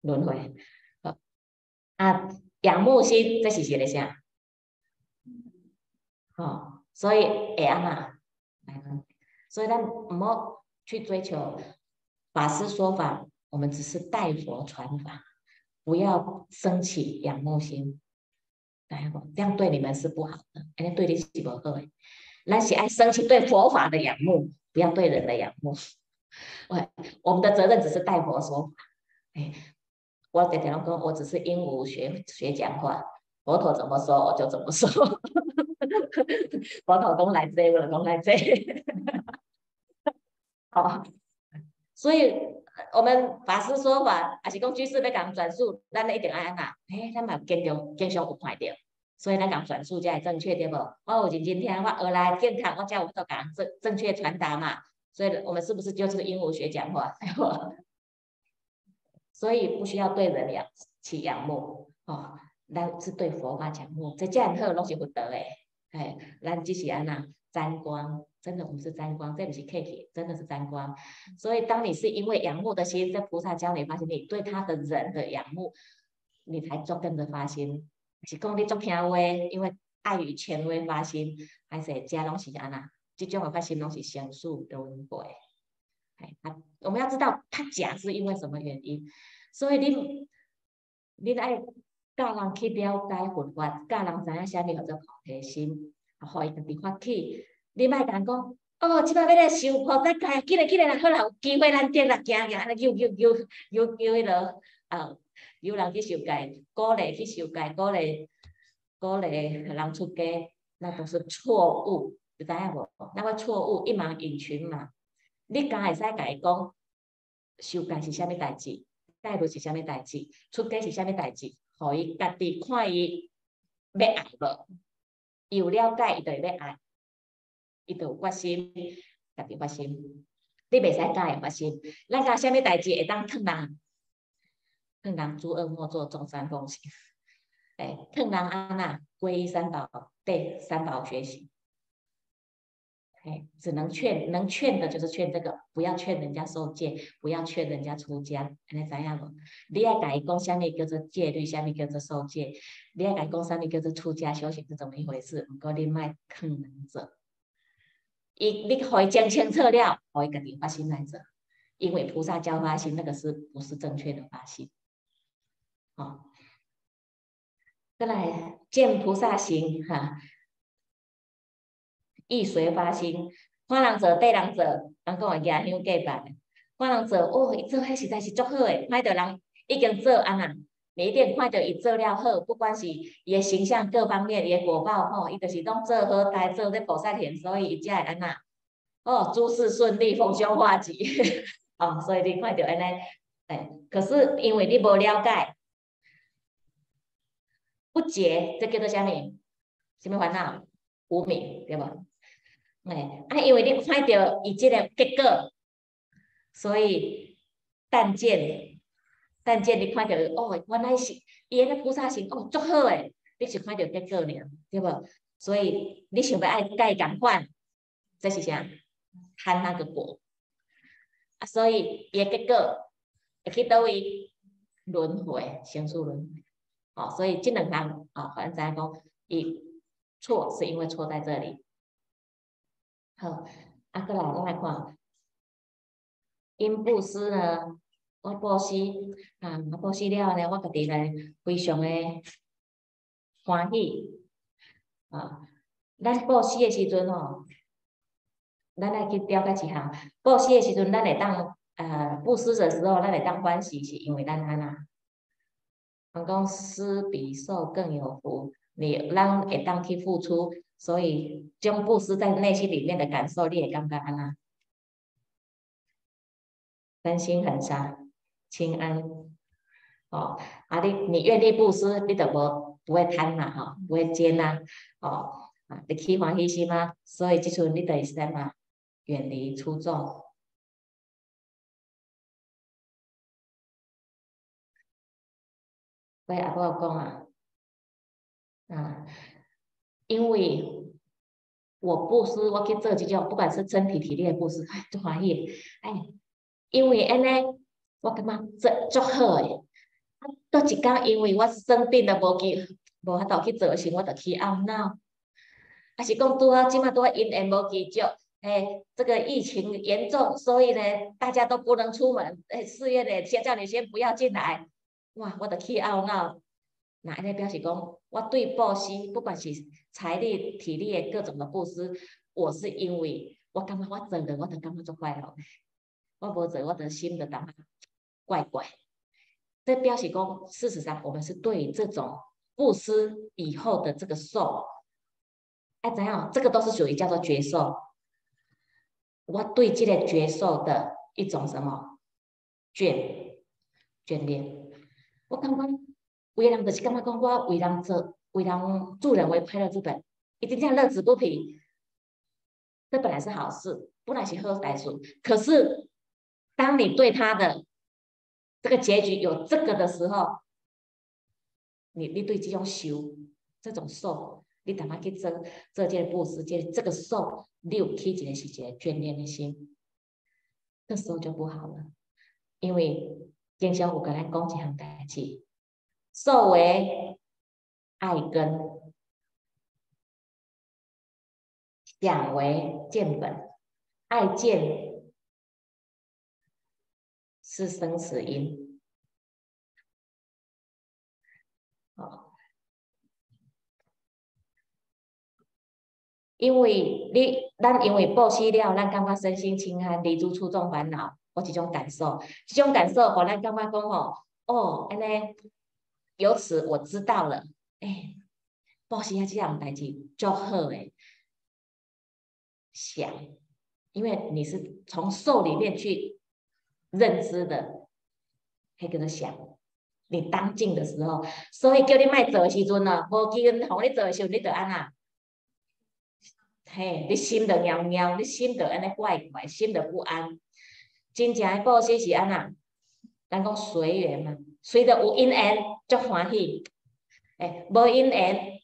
轮回。啊，仰慕心，这是写的啥？哦，所以会安嘛？所以咱毋好去追求法师说法，我们只是代佛传法，不要升起仰慕心。这样对你们是不好的，哎，对你是不好的。那是爱升起对佛法的仰慕，不要对人的仰慕。喂，我们的责任只是代佛说法。哎，我在天龙宫，我只是鹦鹉学学讲话，佛陀怎么说我就怎么说。佛陀公来这，我的公来这。好，所以。我们法师说法，还是讲居士要讲转述，咱一定爱安呐。哎，咱嘛经常经常有看到，所以咱讲转述才会正确，对不？我有认真听，我学来健康，我才有法度讲正正确传达嘛。所以我们是不是就是鹦鹉学讲话？所以不需要对人仰起仰慕哦，咱是对佛法仰慕，这样好拢是不得诶。哎，咱只是安呐沾光。真的，我们是沾光，这不是客气，真的是沾光。所以，当你是因为仰慕的心，在菩萨教你发现你对他的人的仰慕，你才做跟着发心。是讲你做听话，因为爱与权威发心，还是家拢是安那？这种的发心拢是相素轮回。哎，我们要知道他假是因为什么原因。所以你，你爱教人去了解佛法，教人知影啥物叫做菩提心，啊互伊家己发起。你莫讲讲，哦，即摆要来修菩萨戒，起来起来啦，好啦，有机会咱点啦，行行，安尼游游游游游迄落，啊，有人去修戒，鼓励去修戒，鼓励鼓励人出家，那都是错误，你知影无？那个错误一盲引群嘛。你敢会使甲伊讲，修戒是虾米代志？戒律是虾米代志？出家是虾米代志？互伊家己看伊要爱无？伊有了解伊就会要爱。伊就有决心，家己决心，你袂使教会发心。咱讲啥物代志会当劝人，劝人做恶莫做，众善奉行。哎，劝人安那皈依三宝，对三宝学习。哎，只能劝，能劝的就是劝这个，不要劝人家受戒，不要劝人家出家。安尼怎样无？你要甲伊讲虾米叫做戒律，下面叫做受戒？你要甲伊讲虾米叫做出家修行是怎么一回事？毋过你莫坑人者。伊你可以讲清楚了，可以家己发心来做，因为菩萨教发心那个是不是正确的发心？好，再来见菩萨行哈，意随发心，看人做对人做，人讲话牙香过拜，看人做哦，伊做迄实在是足好诶，看到人已经做安那，你一定看到伊做了好，不管是伊诶形象各方面，伊诶果报吼，伊就是拢做好，该做咧菩萨田，所以伊才会安那。哦，诸事顺利，逢凶化吉，哦，所以你看到安尼，哎，可是因为你无了解，不解，这叫做啥物？啥物烦恼？无明，对无？哎，啊，因为你看到伊即个结果，所以但见，但见你看到哦，原来是伊个菩萨心哦，足好诶，你是看到结果了，对无？所以你想要爱改共款，这是啥？贪那个果，啊，所以伊结果会去倒位轮回，生死轮回。哦，所以这两项啊，反正讲伊错是因为错在这里。好，啊，过来咱来看，因布施呢，我布施啊，我布施了呢，我家己来非常的欢喜啊。咱布施的时阵吼，咱来去了解一项，布施的时阵，咱会当呃布施的时候，咱会当欢喜，是因为咱安那。讲施比受更有福，你咱会当去付出，所以将布施在内心里面的感受，你也感觉安那，身心很啥，清安，哦，啊你你愿意布施，你就无不会贪呐，吼，不会奸呐，哦，啊你喜欢喜心嘛，所以即阵你得什么，远离出众。对阿婆讲啊，啊，因为我布施，我去做这种，不管是身体体力的布施，哎，都欢喜。哎，因为安尼，我感觉做足好诶。倒一天，因为我生病了，无去，无法度去做时，我就去懊恼。还是讲拄好，即马拄好因缘无去足，哎，这个疫情严重，所以呢，大家都不能出门，哎，四月呢，先叫你先不要进来。哇！我得去懊恼，那安尼表示讲，我对布施，不管是财力、体力各种的布施，我是因为我感觉我做了，我就感觉足快乐。我无做，我的心的感觉怪怪。这表示讲，事实上，我们是对这种布施以后的这个受，哎，怎样？这个都是属于叫做觉受。我对这个觉受的一种什么眷眷恋。我感觉，为人就是感觉讲，我为人做，为人助人为快乐之本，一定这样乐此不疲。这本来是好事，不来是好歹事。可是，当你对他的这个结局有这个的时候，你你对这种修、这种受，你干嘛去争这件布施？这这个受，你有起一个是一个眷恋的心，这时候就不好了，因为。经常有跟咱讲一项代志，所谓爱根，想为见本，爱见是生死因。哦，因为你咱因为布施了，咱感觉身心清安，离诸出众烦恼。我这种感受，这种感受，互咱感觉讲吼，哦，安尼，由此我知道了，哎，报喜啊，这样代志就好诶。想，因为你是从受里面去认知的，迄叫做想。你当静的时候，所以叫你卖做的时阵呢，无机缘互你做的时候，你就安那，嘿，你心就喵喵，你心就安尼怪怪，心就不安。真正诶报喜是安那？咱讲随缘嘛，随着有因缘就欢喜，诶，无因缘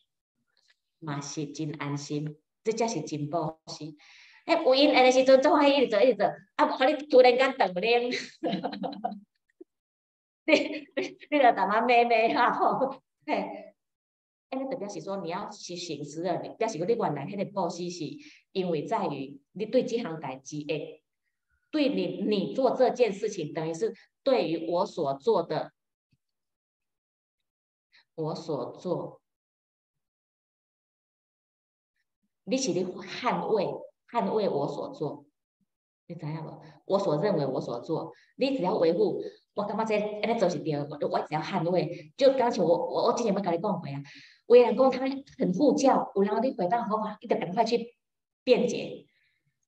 嘛是真安心，这才是真保险。诶，有因缘诶时阵，做欢喜一直做一直做，啊，可你突然间断念，你你你着淡仔咩咩哈吼，嘿，安尼就表示说你要去行持了，表示讲你原来迄个布施是因为在于你对即项代志诶。对你，你做这件事情，等于是对于我所做的，我所做，你是咧捍卫，捍卫我所做，你知影无？我所认为我所做，你只要维护，我感觉这安尼做是对，我我只要捍卫。就刚才我我我之前要跟你讲过啊，为人讲他很护教，有人你诽谤佛法，你得赶快去辩解。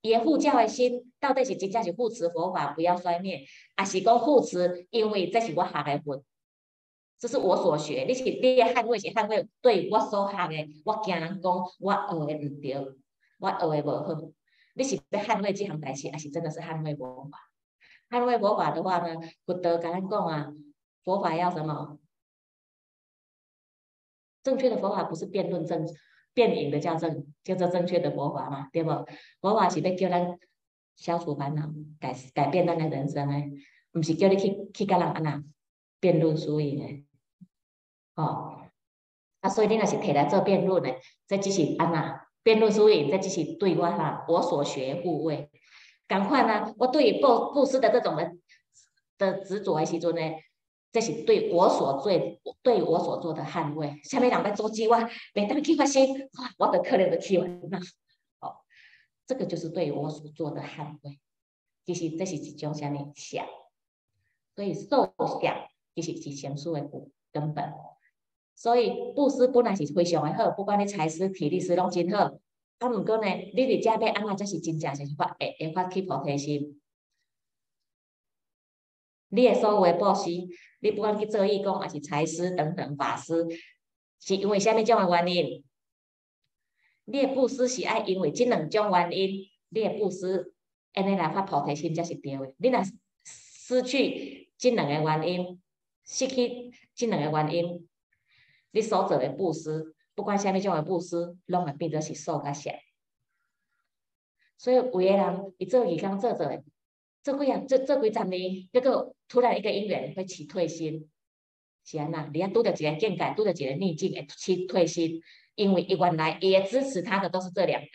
伊护教的心到底是真正是护持佛法不要衰灭，还是讲护持？因为这是我学的佛，这是我所学。你是你捍卫是捍卫对我所学的，我惊人讲我学的唔对，我学的无好。你是要捍卫这项代志，还是真的是捍卫佛法？捍卫佛法的话呢，佛德跟咱讲啊，佛法要什么？正确的佛法不是辩论正。辩赢的叫正叫做正确的佛法嘛，对不？佛法是要叫咱消除烦恼，改改变咱的人生呢？毋是叫你去去甲人安那辩论输赢的，哦，啊，所以你若是摕来做辩论的，这只是安那辩论输赢，这只是对我哈我所学护卫。赶快呢，我对于布布施的这种的的执着的时阵呢，这是对我所做对我所做的捍卫。下面两个做计划，每当去发现，哇，我的可怜的气完呐，哦，这个就是对我所做的捍卫。其实这是一种什么想？所以受想其实是成事的根本。所以布施本来是非常的好，不管你财施、体力施拢真好。啊，毋过呢，你伫遮要安怎才是真正是发会会发起菩提心？你诶所有诶布施，你不管去做义工，还是财施等等法师，是因为虾米种诶原因？你诶布施是爱因为即两种原因，你诶布施安尼来发菩提心才是对诶。你若失去即两个原因，失去即两个原因，你所做的布施，不管虾米种诶布施，拢会变做是受甲想。所以有个人伊做义工做做，做几啊做做几十年，结果突然一个因缘会起退心，是安那？你啊拄着一个境界，拄着一个逆境会起退心，因为伊原来伊也支持他的都是这两个，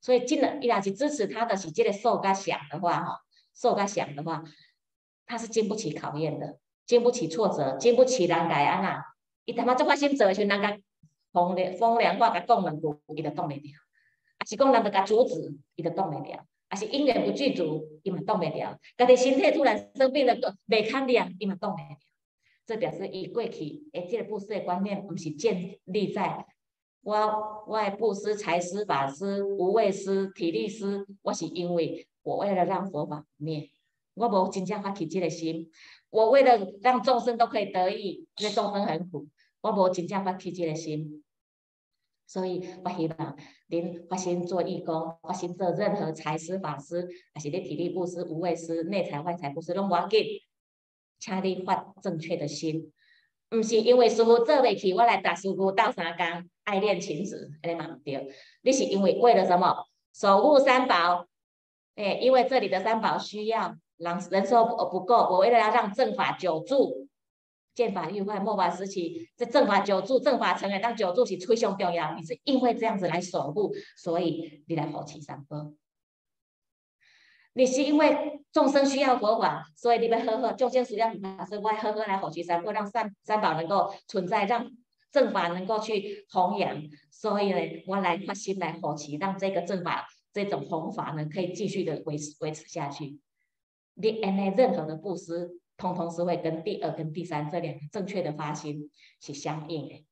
所以进了伊若是支持他的是即个受甲想的话，吼，受甲想的话，他是经不起考验的，经不起挫折，经不起人家安那？伊他妈做发心做诶时，人家风凉风凉话甲讲两句，伊就挡袂牢。啊，是讲人着甲阻止，伊就挡袂了；啊，是因缘不具足，伊嘛挡袂了。家己身体突然生病了，袂堪量，伊嘛挡袂了。这表示伊过去诶，即个布施诶观念，毋是建立在我我诶布施、财施、法施、无畏施、体力施，我是因为我为了让佛法灭，我无真正发起即个心。我为了让众生都可以得益，因为众生很苦，我无真正发起即个心。所以我希望恁发心做义工，发心做任何财施、法施，还是你体力布施、无畏施、内财外财布施，拢无要紧，请你发正确的心，毋是因为师傅做袂起，我来打师傅斗三工，爱练琴子，安尼嘛毋对。你是因为为了什么？守护三宝，诶，因为这里的三宝需要，人人数不够，我为了要让正法久住。剑法愉快，末法时期，这正法久住，正法成诶，当久住是非常重要。你是因为这样子来守护，所以你来佛起三宝。你是因为众生需要佛法，所以你要呵呵，众生需要法师，我呵呵来佛起三宝，让三三宝能够存在，让正法能够去弘扬。所以呢，我来发心来佛起，让这个正法这种弘法呢，可以继续的维持维持下去。你安尼任何的布施。通通是会跟第二跟第三这两个正确的发心是相应的，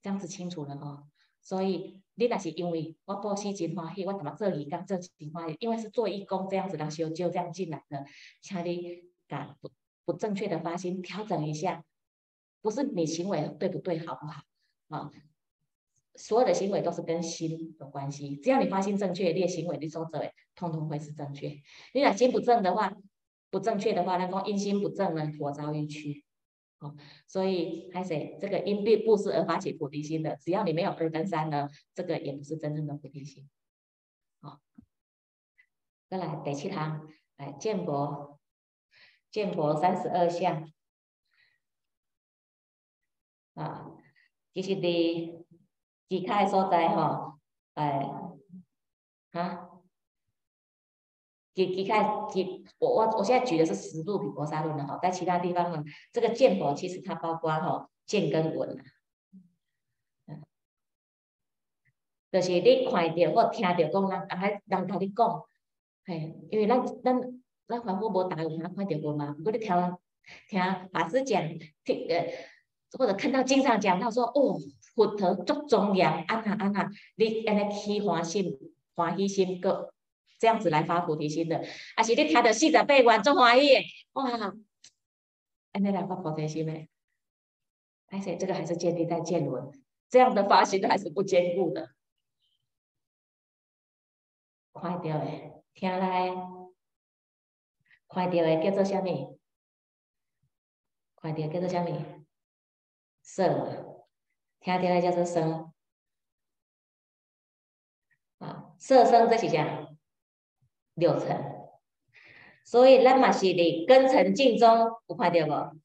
这样子清楚了哦。所以你那是因为我波西真欢喜，我怎么做义工做真欢喜？因为是做义工这样子，让修就这样进来的，请你把不不正确的发心调整一下，不是你行为对不对，好不好？啊，所有的行为都是跟心有关系，只要你发心正确，你的行为你所做的通通会是正确。你若心不正的话，不正确的话，那个阴心不正呢，火遭冤屈。哦，所以还是这个因必布施而发起菩提心的，只要你没有二跟三呢，这个也不是真正的菩提心。好，再来第七堂，来见佛，见佛三十二相。啊，其实伫其他所在吼，哎，啊。其其他其我我我现在举的是十度比波沙论的哈，在其他地方呢，这个见佛其实它包括哈见跟闻啊，嗯，就是你看到或听到讲人人还人甲你讲，嘿，因为咱咱咱凡夫无大有法看到过嘛，如果你听听法师讲，听呃或者看到经上讲到说哦，佛陀足庄严，安那安那，你安尼起欢心欢喜心个。这样子来发菩提心的，啊是你听到四十八愿中欢喜，哇，安尼来发菩提心嘞？而且这个还是建立在见闻，这样的发心还是不坚固的。快掉诶，听来，快掉诶，叫做什么？快掉叫做什么？色，听到诶叫做声，啊，色声这是啥？六层。所以咱嘛是伫根尘境中，有看到无？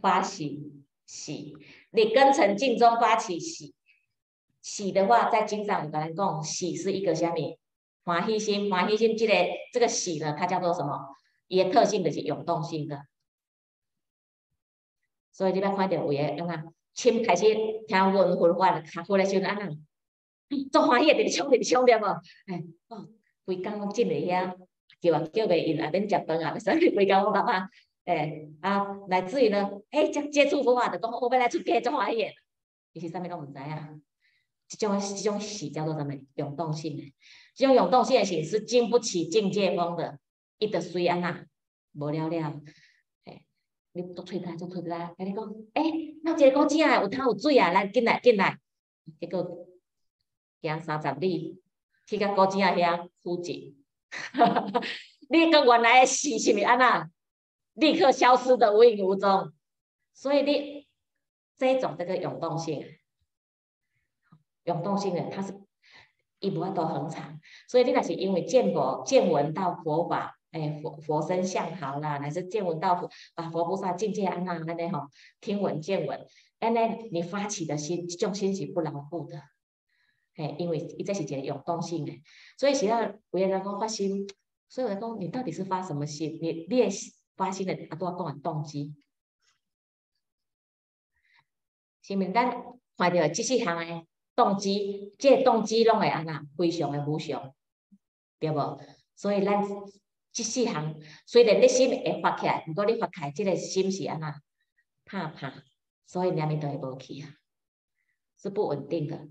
发喜喜，你根尘境中发起喜，喜的话，在经上有跟人讲，喜是一个啥物？欢喜心，欢喜心，这个这个喜呢，它叫做什么？伊个特性就是永动性的。所以你要看到有诶，安那，心开始听闻佛法，卡佛来时阵安那，做欢喜直直冲直直冲对无？哎，哦，规工拢进嚟遐。叫啊叫袂因，啊免食饭啊，所以规工我爸爸，诶啊，乃至于呢，诶，接接触佛法的讲，我要来出家做华严，伊是啥物拢毋知影。即种即种是叫做什么？永动性诶，即种永动性诶喜是经不起境界风的，伊得随安那，无了了。诶，你都吹他，都吹他，甲你讲，诶，那一个古井啊，有汤有水啊，来进来进来。结果行三十里，去到古井遐附近。你跟原来的事是咪安那？立刻消失的无影无踪。所以你这种这个涌动性，涌动性的它是一不都很长。所以你那是因为见佛见闻到佛法，哎，佛佛身相好啦，乃是见闻到佛把佛菩萨境界安那安尼吼，听闻见闻，安尼你发起的心，这种心是不牢固的。嘿，因为伊这是一个永动性的，所以是要有人讲发心，所以我讲你到底是发什么心？你你发心的啊，都要讲动机。是毋？咱看到即四项的动机，即这动机拢会安那非常的无常，对无？所以咱即四项虽然你心会发起来，毋过你发起来，即个心是安那怕怕，所以两面都会无去啊，是不稳定的。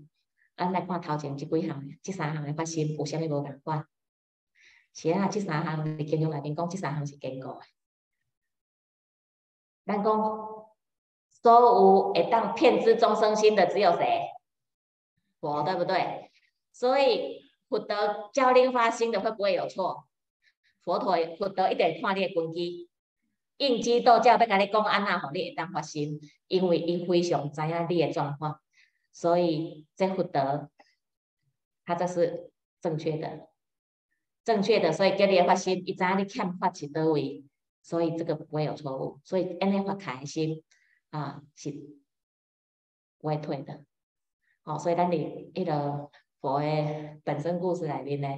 咱来看头前即几项，即三项的发生有啥物无共款？是啊，即三项伫经中内面讲，即三项是坚固诶。咱讲所有会当骗知众生心的，只有谁？佛，对不对？所以佛德教令发心的会不会有错？佛陀佛陀一定看你的根基，应知道教要甲你讲安那，互你会当发心，因为伊非常知影你的状况。所以这福德，他这是正确的，正确的，所以叫你发心，一早你欠发起多位，所以这个不会有错误，所以安尼发开心啊是不会退的，好，所以咱你迄个佛的本身故事里面呢，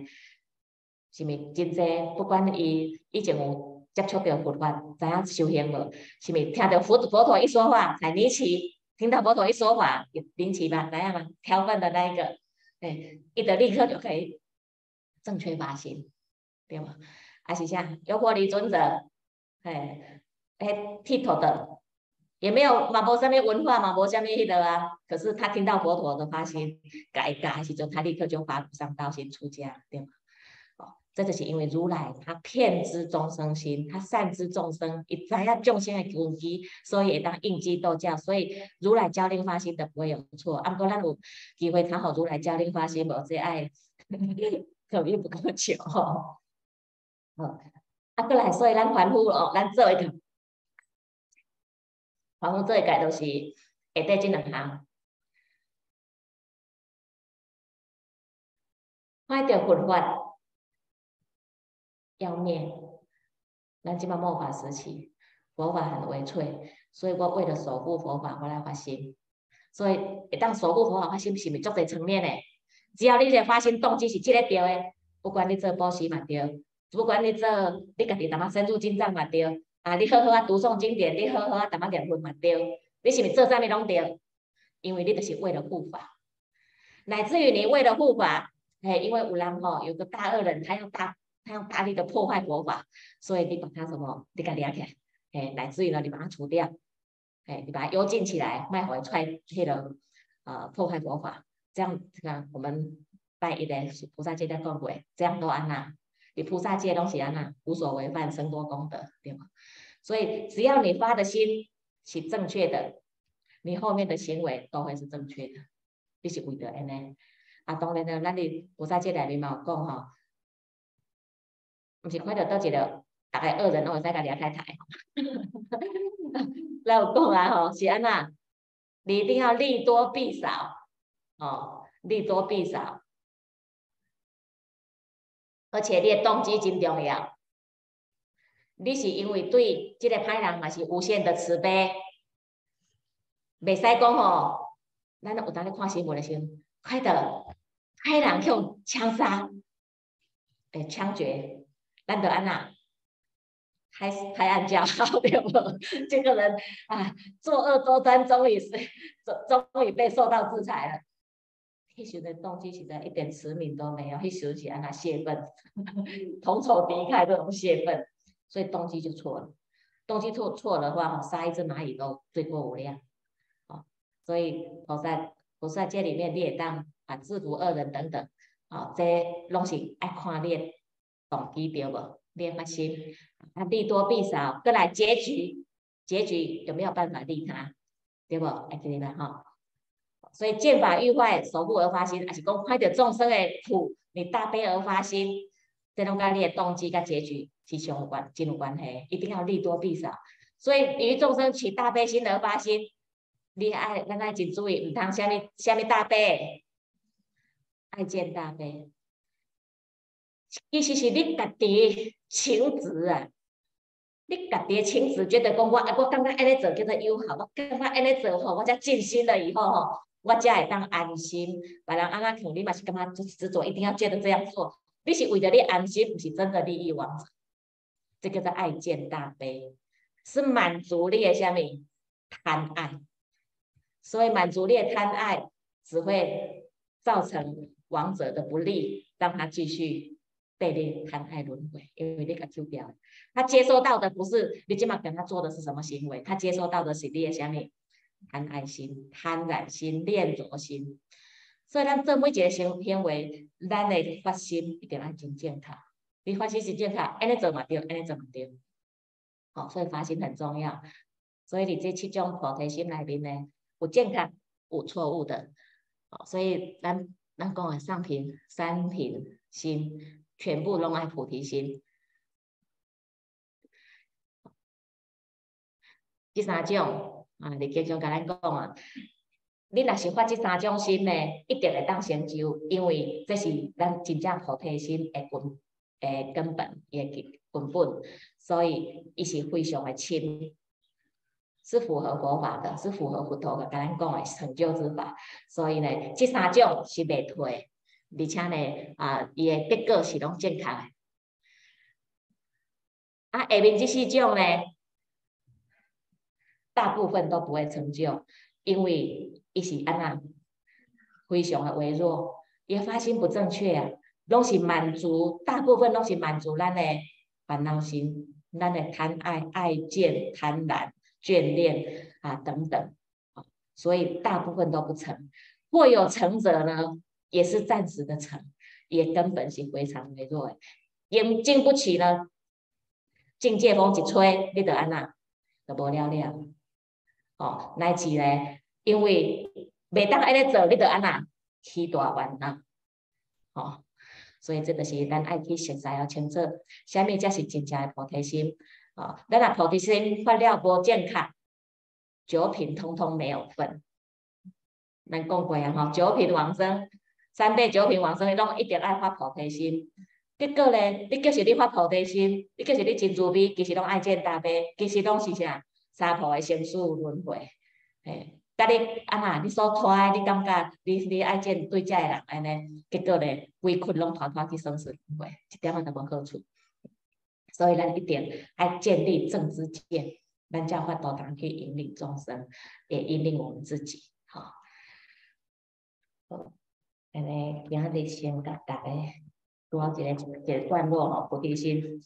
是咪真济，不管伊以前有接触到佛法，知影修行无，是咪听到佛佛陀一说话才离奇。听到佛陀一说法，引起吧，怎样嘛？挑粪的那一个，哎，一得立刻就可以正确发心，对吗？还是像有佛离尊者，哎，哎，剃头的，也没有嘛，无什么文化嘛，无什么迄个啊。可是他听到佛陀的发心，改改时阵，他立刻就发上道心出家，对吗？这就是因为如来他骗知众生心，他善知众生，一知影众生的根基，所以会当应机斗教。所以如来教令发心的不会有错。啊，不过咱有机会讨好如来教令发心，无这爱 可遇不可求。好，啊，过来，所以咱凡夫哦，咱做一个凡夫做一个都是会得这两行，快点佛法。要灭，那即满末法时期，佛法很微脆，所以我为了守护佛法，我来发心。所以一旦守护佛法，发心是咪足侪层面诶？只要你个发心动机是即个对的，不管你做布施嘛对，不管你做你家己淡仔深入经藏嘛对，啊，你好好啊读诵经典，你好好啊淡仔念佛嘛对，你是咪做啥物拢对？因为你就是为了护法，乃至于你为了护法，诶，因为有人吼有个大恶人，他要大。他用大力的破坏佛法，所以你把它什么，你给它起来，哎，乃至于呢，你把它除掉，哎，你把它幽禁起来，卖回踹去了，呃，破坏佛法，这样这个我们拜一的菩萨界的供鬼，这样都安那，你菩萨界东西安那，无所违反，生多功德，对吗？所以只要你发的心是正确的，你后面的行为都会是正确的，你是为着安尼。啊，当然呢，咱你菩萨界里面嘛讲吼。毋是看到倒一个，大概恶人拢会使甲掠太太。来有讲啊吼，是安那？你一定要利多必少，哦，利多必少。而且你诶动机真重要。你是因为对即个歹人嘛是无限的慈悲，袂使讲吼，咱有当咧看新闻的时候，快的歹人去用枪杀，诶，枪决，咱得安那，拍拍案叫好，对不？这个人啊，作恶多端，终于是终终于被受到制裁了。迄时的动机实在一点慈悯都没有，迄时是安那泄愤，同仇敌忾这种泄愤。所以动机就错了，动机错错的话，杀一只蚂蚁都罪过无量，啊，所以菩萨菩萨戒里面列当啊制服恶人等等，啊，这拢是爱看列动机对不？列发心，啊利多弊少，再来结局，结局有没有办法利他，对无？哎，这里边哈，所以见法欲坏，守护而发心，还是讲看到众生的苦，你大悲而发心，这种跟你的动机跟结局。是相关，真有关系，一定要利多弊少。所以于众生起大悲心而发心，你爱咱爱真注意，毋通虾米虾米大悲，爱见大悲。意思是你家己情执啊，你家己情执觉得讲我我感觉安尼做叫做友好，我感觉安尼做吼，我才尽心了以后吼，我才会当安心。别人安怎看你嘛是感觉执着，一定要觉得这样做，你是为了你安心，不是真的利益王者。这个叫爱见大悲，是满足你的下面贪爱，所以满足你的贪爱只会造成王者的不利，让他继续被你贪爱轮回，因为你给丢掉。他接收到的不是你今晚跟他做的是什么行为，他接收到的是你的下面贪爱心、贪婪心、恋着心。所以咱做每一个行行为，咱的发心一定要真健康。你发心是健康，安尼做嘛对，安尼做嘛对，好，所以发心很重要。所以你这七种菩提心里面呢，有健康，有错误的，好，所以咱咱讲的上品、三品心，全部拢爱菩提心。第三种啊，你继续甲咱讲啊，你若是发这三种心呢，一定会当成就，因为这是咱真正菩提心的根。诶，根本也给根本，所以伊是非常的亲，是符合佛法的，是符合佛陀的跟咱讲的成就之法。所以呢，这三种是未退，而且呢，啊，伊的结果是拢健康的。啊，下面这四种呢，大部分都不会成就，因为伊是安那非常的微弱，也发心不正确啊。拢是满足，大部分拢是满足咱的烦恼心，咱的贪爱、爱见、贪婪、眷恋啊等等，所以大部分都不成。或有成者呢，也是暂时的成，也根本是非常微弱的。因经不起呢，境界风一吹，你得安那，就无了了。哦，乃至呢，因为每当安尼做，你得安那起大愿呐，哦。所以这个是咱爱去实在要清楚，下面才是真正的菩提心哦！咱若菩提心发了无健康，九品通通没有份。咱讲过啊，吼，九品往生，三杯九品往生，拢一定爱发菩提心。结果咧，你就是你发菩提心，你就是你真慈悲，其实拢爱见大悲，其实拢是啥？三婆的生死轮回，嘿。甲你啊那，你所拖的，你感觉你你爱见对家的人安尼，结果咧，规困拢拖拖去生死轮回，一点仔都无好处。所以咱一定爱建立正知见，咱才法度通去引领众生，也引领我们自己。好，好，安尼今日先甲大家多一个一个段落吼，菩提心。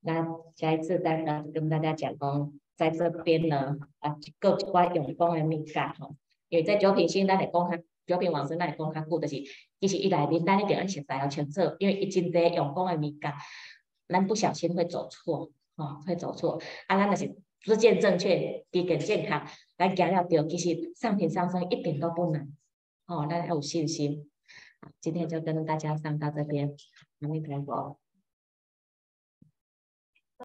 那下一次再跟跟大家讲讲。在这边呢，啊，各一寡用功的秘诀吼，因为在九品心，咱来讲较九品往生，咱来讲较久，就是其实伊内面咱一定要实在要清楚，因为一真侪用功的秘诀，咱不小心会走错，吼，会走错。啊，咱就是知见正确，地更健康，咱行了对，其实上品上升一点都不难，哦，咱要有信心。今天就跟大家上到这边，阿弥陀佛。